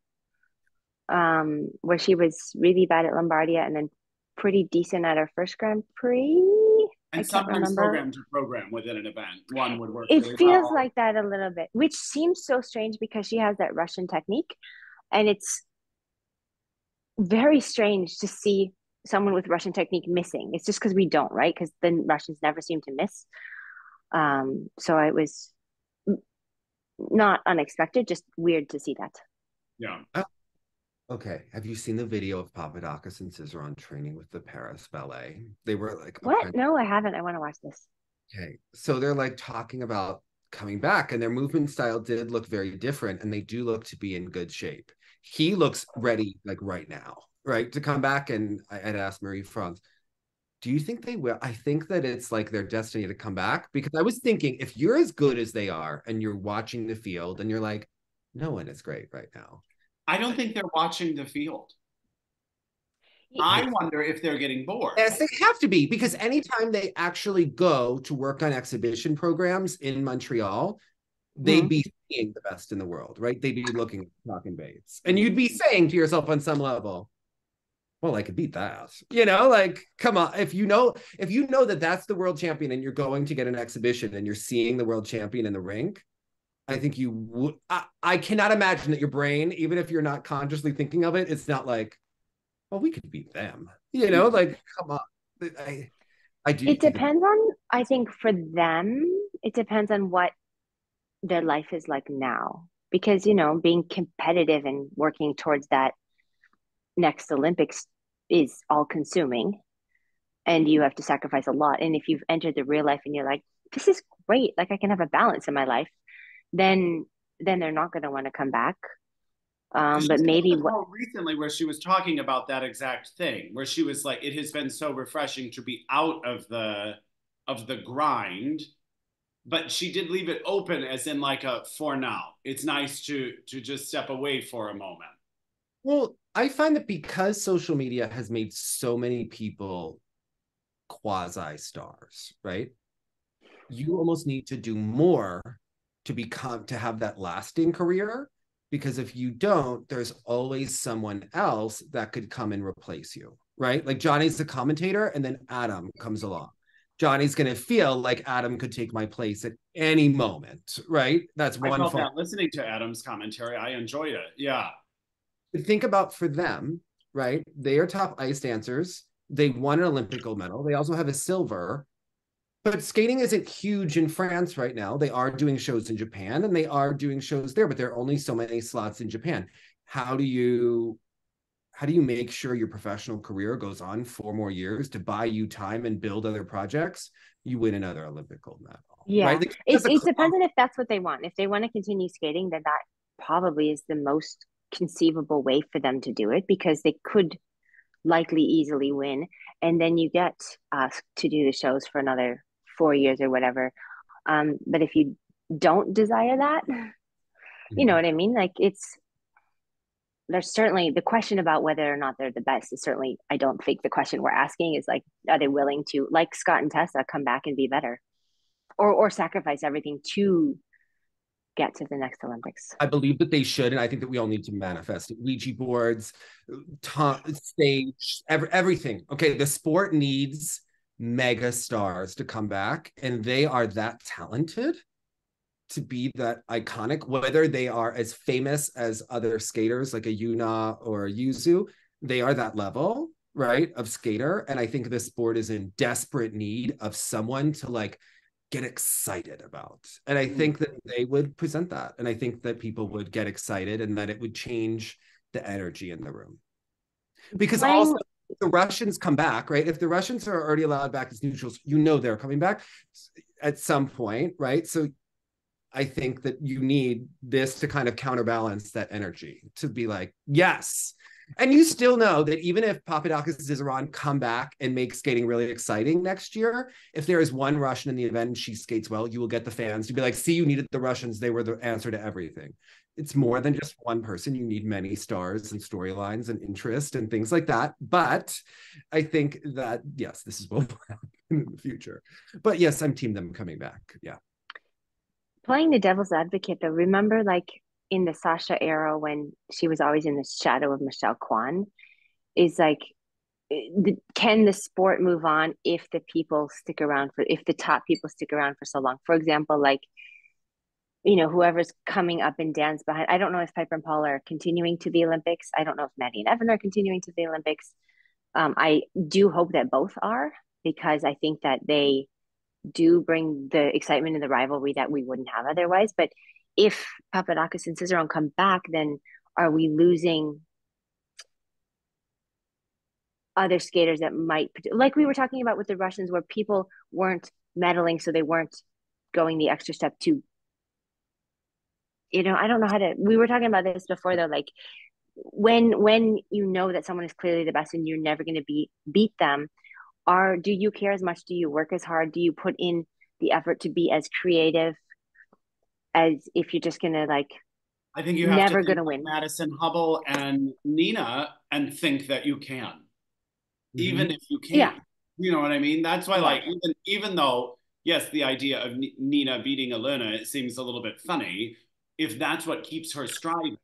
um, where she was really bad at Lombardia and then pretty decent at her first Grand Prix. And sometimes program to program within an event, one would work. It really feels well. like that a little bit, which seems so strange because she has that Russian technique, and it's very strange to see someone with Russian technique missing. It's just because we don't, right? Because the Russians never seem to miss. Um, so it was not unexpected, just weird to see that. Yeah. Okay. Have you seen the video of Papadakis and Cizeron training with the Paris Ballet? They were like, what? No, I haven't. I want to watch this. Okay. So they're like talking about coming back, and their movement style did look very different, and they do look to be in good shape. He looks ready, like right now, right, to come back. And I, would asked Marie-France, do you think they will? I think that it's like their destiny to come back because I was thinking if you're as good as they are and you're watching the field and you're like, no one is great right now. I don't think they're watching the field. I wonder if they're getting bored. Yes, they have to be because anytime they actually go to work on exhibition programs in Montreal, they'd mm-hmm. be seeing the best in the world, right? They'd be looking at Chock and Bates. And you'd be saying to yourself on some level, well, I could beat that. You know, like, come on. If you know, if you know that that's the world champion and you're going to get an exhibition and you're seeing the world champion in the rink, I think you would. I, I cannot imagine that your brain, even if you're not consciously thinking of it, it's not like, well, we could beat them. You know, mm-hmm. like, come on. I, I do. It depends on, I think for them, it depends on what their life is like now. Because, you know, being competitive and working towards that next Olympics is all consuming and you have to sacrifice a lot. And if you've entered the real life and you're like, this is great, like I can have a balance in my life, then then they're not going to want to come back. Um, but maybe what recently where she was talking about that exact thing, where she was like, it has been so refreshing to be out of the of the grind, but she did leave it open as in like a for now. It's nice to to just step away for a moment. Well, I find that because social media has made so many people quasi stars, right? You almost need to do more to become to have that lasting career because if you don't, there's always someone else that could come and replace you, right? Like Johnny's the commentator, and then Adam comes along. Johnny's going to feel like Adam could take my place at any moment, right? That's one. I felt listening to Adam's commentary. I enjoyed it. Yeah think about for them, right? They are top ice dancers. They won an Olympic gold medal. They also have a silver. But skating isn't huge in France right now. They are doing shows in Japan and they are doing shows there, but there are only so many slots in Japan. How do you how do you make sure your professional career goes on four more years to buy you time and build other projects? You win another Olympic gold medal. Yeah. Right? Like, it, it depends on if that's what they want. If they want to continue skating, then that probably is the most conceivable way for them to do it because they could likely easily win and then you get asked to do the shows for another four years or whatever. Um, but if you don't desire that you know what i mean? Like it's there's certainly the question about whether or not they're the best is certainly i don't think the question we're asking is like are they willing to like scott and tessa come back and be better? Or or sacrifice everything to get to the next Olympics. I believe that they should, and I think that we all need to manifest Ouija boards, stage, every, everything. Okay, the sport needs mega stars to come back, and they are that talented to be that iconic. Whether they are as famous as other skaters like a Yuna or a Yuzu, they are that level, right, of skater. And I think this sport is in desperate need of someone to like get excited about. And I mm-hmm. think that they would present that. And I think that people would get excited and that it would change the energy in the room. Because when... also the Russians come back, right? If the Russians are already allowed back as neutrals, you know they're coming back at some point, right? So I think that you need this to kind of counterbalance that energy to be like, yes, And you still know that even if Papadakis and Cizeron come back and make skating really exciting next year, if there is one Russian in the event and she skates well, you will get the fans to be like, see, you needed the Russians. They were the answer to everything. It's more than mm-hmm. just one person. You need many stars and storylines and interest and things like that. But I think that, yes, this is what (laughs) will happen in the future. But yes, I'm team them coming back. Yeah. Playing the devil's advocate, though, remember like in the Sasha era when she was always in the shadow of Michelle Kwan is like eh, can the sport move on if the people stick around for if the top people stick around for so long for example like you know whoever's coming up and dance behind i don't know if piper and paul are continuing to the olympics. I don't know if maddie and evan are continuing to the olympics. Um, i do hope that both are because i think that they do bring the excitement and the rivalry that we wouldn't have otherwise. But if Papadakis and Cizeron come back, then are we losing other skaters that might, like we were talking about with the Russians, where people weren't meddling, so they weren't going the extra step to, you know, I don't know how to. We were talking about this before, though. Like when when you know that someone is clearly the best and you're never going to beat beat them, are do you care as much? Do you work as hard? Do you put in the effort to be as creative as if you're just gonna like I think you have never gonna win. Madison Hubbell and Nina and think that you can. Mm-hmm. Even if you can't. Yeah. You know what I mean? That's why like even even though yes, the idea of Nina beating Elena it seems a little bit funny, if that's what keeps her striving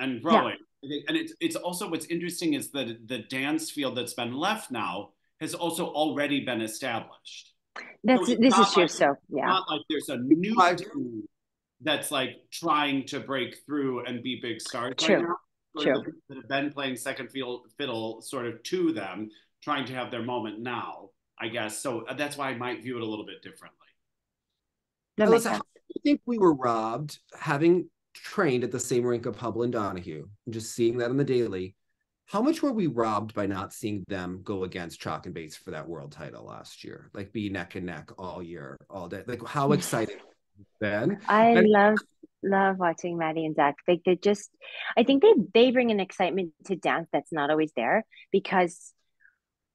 and growing. Yeah. And it's it's also what's interesting is that the dance field that's been left now has also already been established. That's so this is true. Like, so yeah, not like there's a (laughs) new team that's like trying to break through and be big stars. True. Right now. True. That have been playing second fiddle, fiddle sort of to them, trying to have their moment now. I guess so. Uh, that's why I might view it a little bit differently. That makes sense. I think we were robbed having trained at the same rink of Hubbell and Donohue, and just seeing that on the daily how much were we robbed by not seeing them go against Chock and Bates for that world title last year? Like be neck and neck all year, all day. Like how (laughs) exciting then? I and- love love watching Maddie and Zach. Like they just I think they they bring an excitement to dance that's not always there because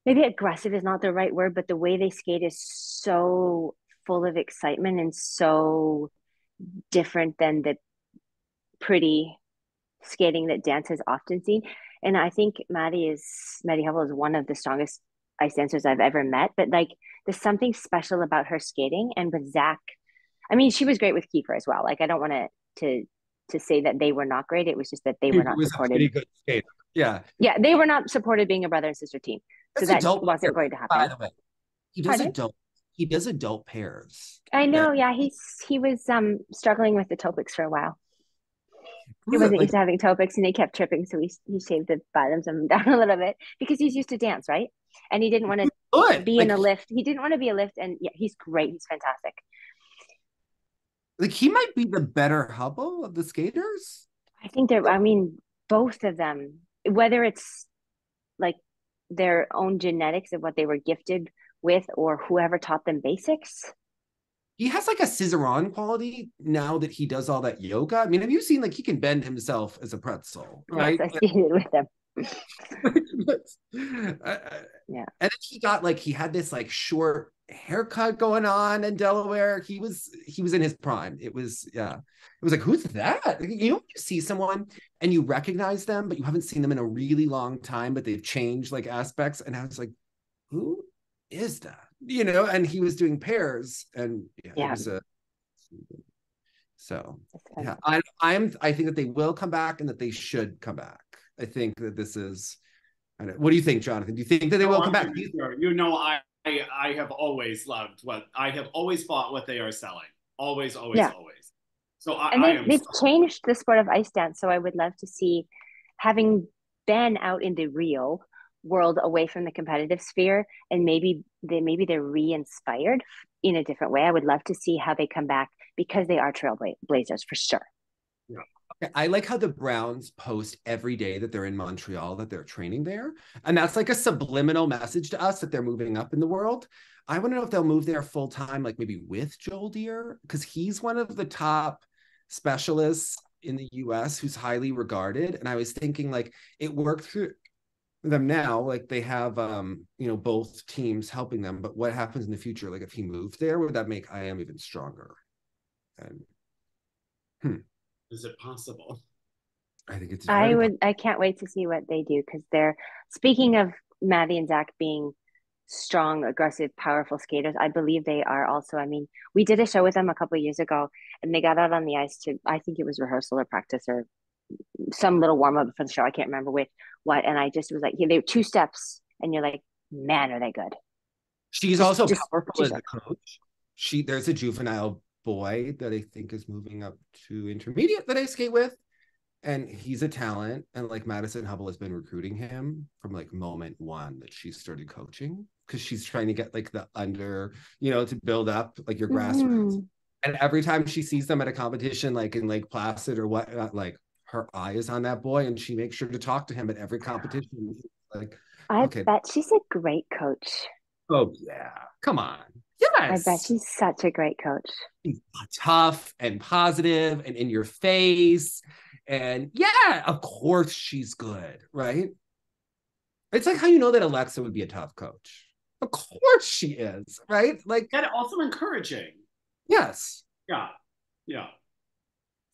maybe aggressive is not the right word, but the way they skate is so full of excitement and so different than the pretty skating that dance has often seen. And I think Maddie is Maddie Hubbell is one of the strongest ice dancers I've ever met. But like there's something special about her skating and with Zach. I mean, she was great with Keiffer as well. Like I don't want to to to say that they were not great. It was just that they were not supported. Yeah. Yeah, they were not supported being a brother and sister team. So that wasn't going to happen. By the way, he does Pardon? adult he does adult pairs. I know, yeah. He's he was um struggling with the toe picks for a while. He wasn't like, used to having toe picks, and he kept tripping, so he he shaved the bottoms of him (laughs) down a little bit because he's used to dance, right? And he didn't want to be like, in a lift. He didn't want to be a lift, and yeah, he's great. He's fantastic. Like he might be the better Hubbell of the skaters. I think they're. I mean, both of them. Whether it's like their own genetics of what they were gifted with, or whoever taught them basics he has like a Cizeron quality now that he does all that yoga. I mean, have you seen like he can bend himself as a pretzel, right? Yes, I see it with him. (laughs) Yeah. And then he got like he had this like short haircut going on in Delaware. He was he was in his prime. It was yeah. It was like who's that? You know, you see someone and you recognize them, but you haven't seen them in a really long time, but they've changed like aspects. And I was like, who is that? you know, and he was doing pairs, and yeah, yeah. it was a. So yeah, I I'm I think that they will come back and that they should come back. I think that this is. What do you think, Jonathan? Do you think that they no, will come back? Sure. You know, I, I I have always loved what I have always bought what they are selling. Always, always, yeah. always. So I, and they, I they've so- changed the sport of ice dance. So I would love to see, having been out in the real world away from the competitive sphere and maybe they maybe they're re-inspired in a different way i would love to see how they come back because they are trailblazers for sure yeah. I like how the Browns post every day that they're in Montreal, that they're training there. And that's like a subliminal message to us that they're moving up in the world. I want to know if they'll move there full time, like maybe with Joel Dear, because he's one of the top specialists in the US who's highly regarded. And I was thinking like it worked through them now, like they have um, you know, both teams helping them. But what happens in the future? Like if he moved there, would that make I am even stronger? And hmm. is it possible? I think it's I would I can't wait to see what they do because they're speaking of Maddie and Zach being strong, aggressive, powerful skaters. I believe they are also. I mean, we did a show with them a couple years ago, and they got out on the ice to. I think it was rehearsal or practice or some little warm up for the show. I can't remember which what. And I just was like, yeah, they were two steps, and you're like, man, are they good? She's also just, powerful as a coach. She there's a juvenile boy that I think is moving up to intermediate that I skate with and he's a talent and like madison hubbell has been recruiting him from like moment one that she started coaching because she's trying to get like the under you know to build up like your grassroots mm. and every time she sees them at a competition like in lake placid or what uh, like her eye is on that boy and she makes sure to talk to him at every competition like i okay. bet she's a great coach oh yeah come on Yes. I bet she's such a great coach. She's tough and positive and in your face and yeah, of course she's good, right? It's like how you know that Alexa would be a tough coach. Of course she is, right? Like and also encouraging. Yes. Yeah. Yeah.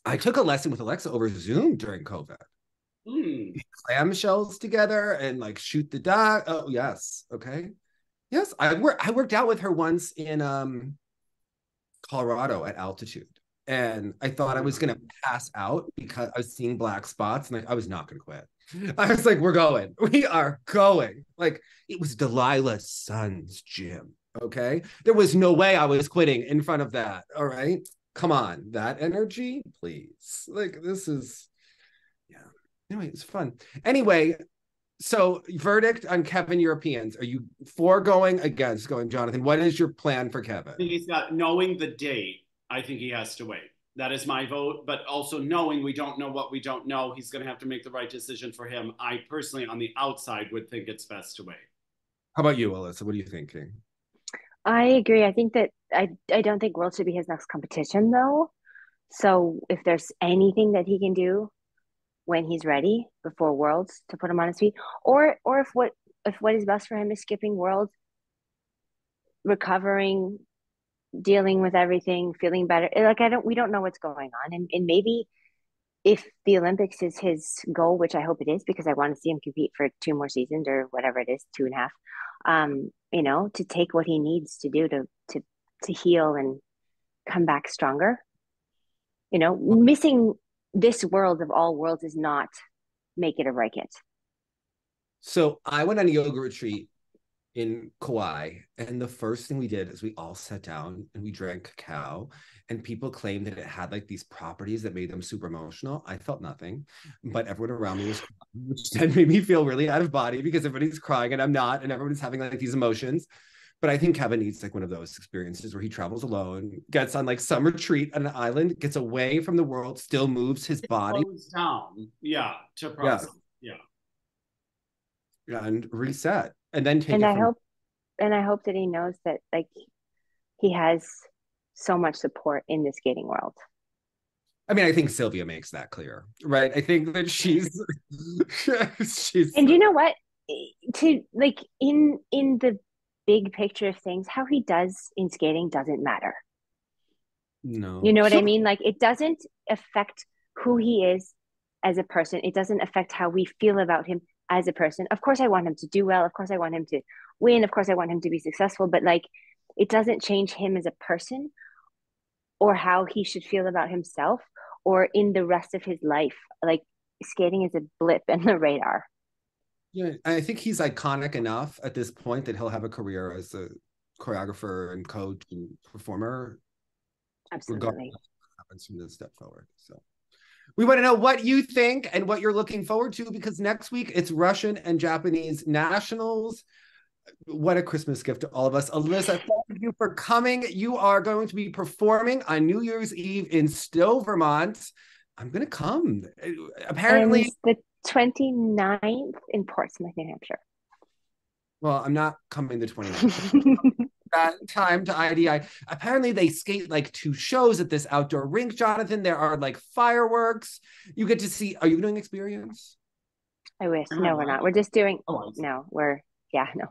I took a lesson with Alexa over Zoom during COVID. Mm. Clamshells together and like shoot the dog. Oh yes. Okay. Yes. I worked I worked out with her once in um Colorado at altitude and I thought I was gonna pass out because I was seeing black spots, and I, I was not gonna quit. (laughs) I was like, "We're going, (laughs) we are going." Like it was Delilah's son's gym. Okay, there was no way I was quitting in front of that. All right, come on, that energy, please. Like this is, yeah. Anyway, it's fun. Anyway, so verdict on Kevin Europeans. Are you for going against going, Jonathan? What is your plan for Kevin? i He's got knowing the date I think he has to wait. That is my vote. But also knowing we don't know what we don't know, he's going to have to make the right decision for him. I personally, on the outside, would think it's best to wait. How about you, Alissa? What are you thinking? I agree. I think that I I don't think World should be his next competition though. So if there's anything that he can do when he's ready before Worlds to put him on his feet, or or if what if what is best for him is skipping Worlds, recovering dealing with everything, feeling better. Eh, like I don't, we don't know what's going on, and and maybe if the Olympics is his goal, which I hope it is, because I want to see him compete for two more seasons or whatever it is, two and a half. Um, you know, to take what he needs to do to to to heal and come back stronger. You know, missing this world of all worlds is not make it or break it. So I went on a yoga retreat in Kauai. And the first thing we did is we all sat down and we drank cacao. And people claimed that it had like these properties that made them super emotional. I felt nothing, but everyone around me was crying, which (laughs) then made me feel really out of body because everybody's crying and I'm not, and everyone's having like these emotions. But I think Kevin needs like one of those experiences where he travels alone, gets on like some retreat on an island, gets away from the world, still moves his it body down. Yeah, to process. Yeah. yeah. And reset and then take and I from- hope and I hope that he knows that like he has so much support in the skating world. I mean, I think Silvia makes that clear, right? I think that she's (laughs) she's And you know what? To like in in the big picture of things, how he does in skating doesn't matter. No. You know what I mean? Like it doesn't affect who he is as a person. It doesn't affect how we feel about him as a person. Of course, I want him to do well. Of course, I want him to win. Of course, I want him to be successful. But like, it doesn't change him as a person or how he should feel about himself or in the rest of his life. Like, skating is a blip in the radar. Yeah, I think he's iconic enough at this point that he'll have a career as a choreographer and coach and performer. Absolutely. Happens from this step forward. So we want to know what you think and what you're looking forward to because next week it's Russian and Japanese nationals. What a Christmas gift to all of us. Alissa, thank you for coming. You are going to be performing on New Year's Eve in Stowe, Vermont. I'm going to come. Uh, apparently, and the 29th in Portsmouth, New Hampshire. Well, I'm not coming the 29th. (laughs) that time to IDI. Apparently, they skate like two shows at this outdoor rink, Jonathan. There are like fireworks. You get to see. Are you doing experience? I wish. No, we're not. We're just doing. Oh, No, we're yeah, no.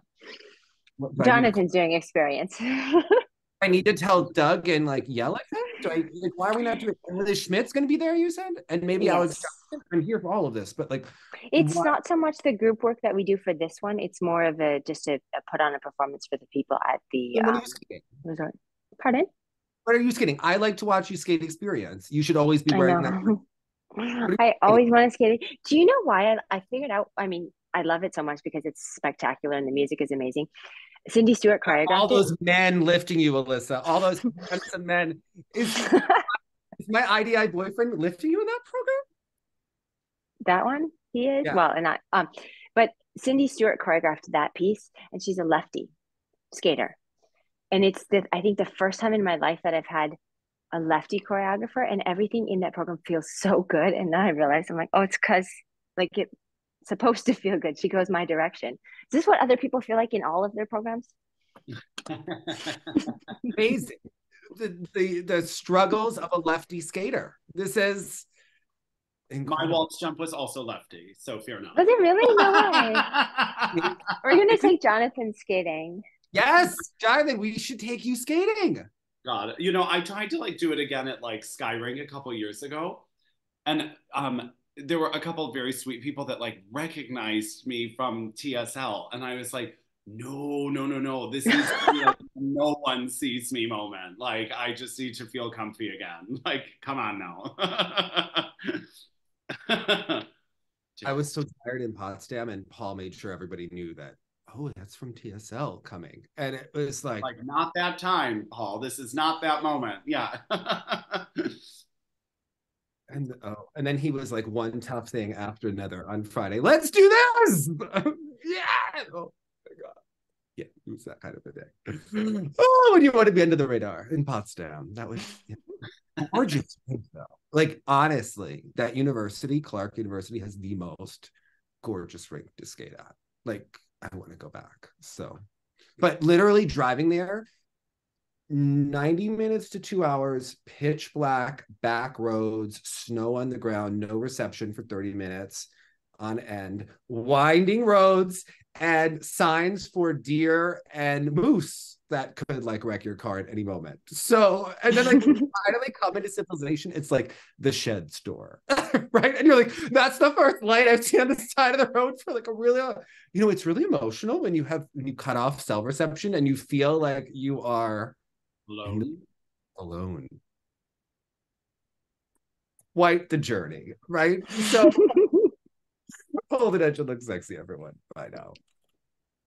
What- do I need- Jonathan's doing experience. (laughs) I need to tell Doug and like yell at him. Do I, like, why are we not doing? Liz Schmidt's going to be there. You said, and maybe Yes. Johnson? I'm here for all of this, but like, It's Why- not so much the group work that we do for this one. It's more of a just a, a put on a performance for the people at the what are um, you skating? resort. Pardon? What are you skating? I like to watch you skate experience. You should always be wearing that. (laughs) I always want to skate. Do you know why I, I figured out? I mean, I love it so much because it's spectacular and the music is amazing. Cindy Stewart choreographed All it. those men lifting you, Alissa. All those (laughs) handsome men. Is, (laughs) is my IDI boyfriend lifting you in that program? that one he is Yeah. well and I um but Cindy Stewart choreographed that piece and she's a lefty skater and it's the I think the first time in my life that I've had a lefty choreographer and everything in that program feels so good and then I realized I'm like oh it's because like it's supposed to feel good she goes my direction is this what other people feel like in all of their programs (laughs) Amazing. The, the the struggles of a lefty skater. This is My incredible. waltz jump was also lefty, so fear not. was it really no way (laughs) we're gonna take Jonathan skating Yes, Jonathan, we should take you skating. God, you know, I tried to like do it again at like Sky Rink a couple years ago, and um, there were a couple of very sweet people that like recognized me from TSL, and I was like, no, no, no, no, this is like, (laughs) no one sees me moment. Like, I just need to feel comfy again. (laughs) Like, come on now. (laughs) I was so tired in Potsdam, and Paul made sure everybody knew that. Oh, that's from TSL coming, and it was like, like not that time, Paul. This is not that moment. Yeah. And oh, and then he was like one tough thing after another on Friday. Let's do this. (laughs) yeah. Oh my god. Yeah, it was that kind of a day. (laughs) oh, when you want to be under the radar in Potsdam, that was yeah. gorgeous. though. Like honestly, that university, Clark University, has the most gorgeous rink to skate at. Like I want to go back. So, but literally driving there, 90 minutes to two hours, pitch black, back roads, snow on the ground, no reception for 30 minutes on end, winding roads, and signs for deer and moose that could like wreck your car at any moment. So, and then like (laughs) finally come into civilization, it's like the shed store, (laughs) right? And you're like, that's the first light I've seen on the side of the road for like a really, you know, it's really emotional when you have when you cut off cell reception and you feel like you are Alone. alone. Quite the journey, right? So (laughs) hold it edge and look sexy, everyone. I know.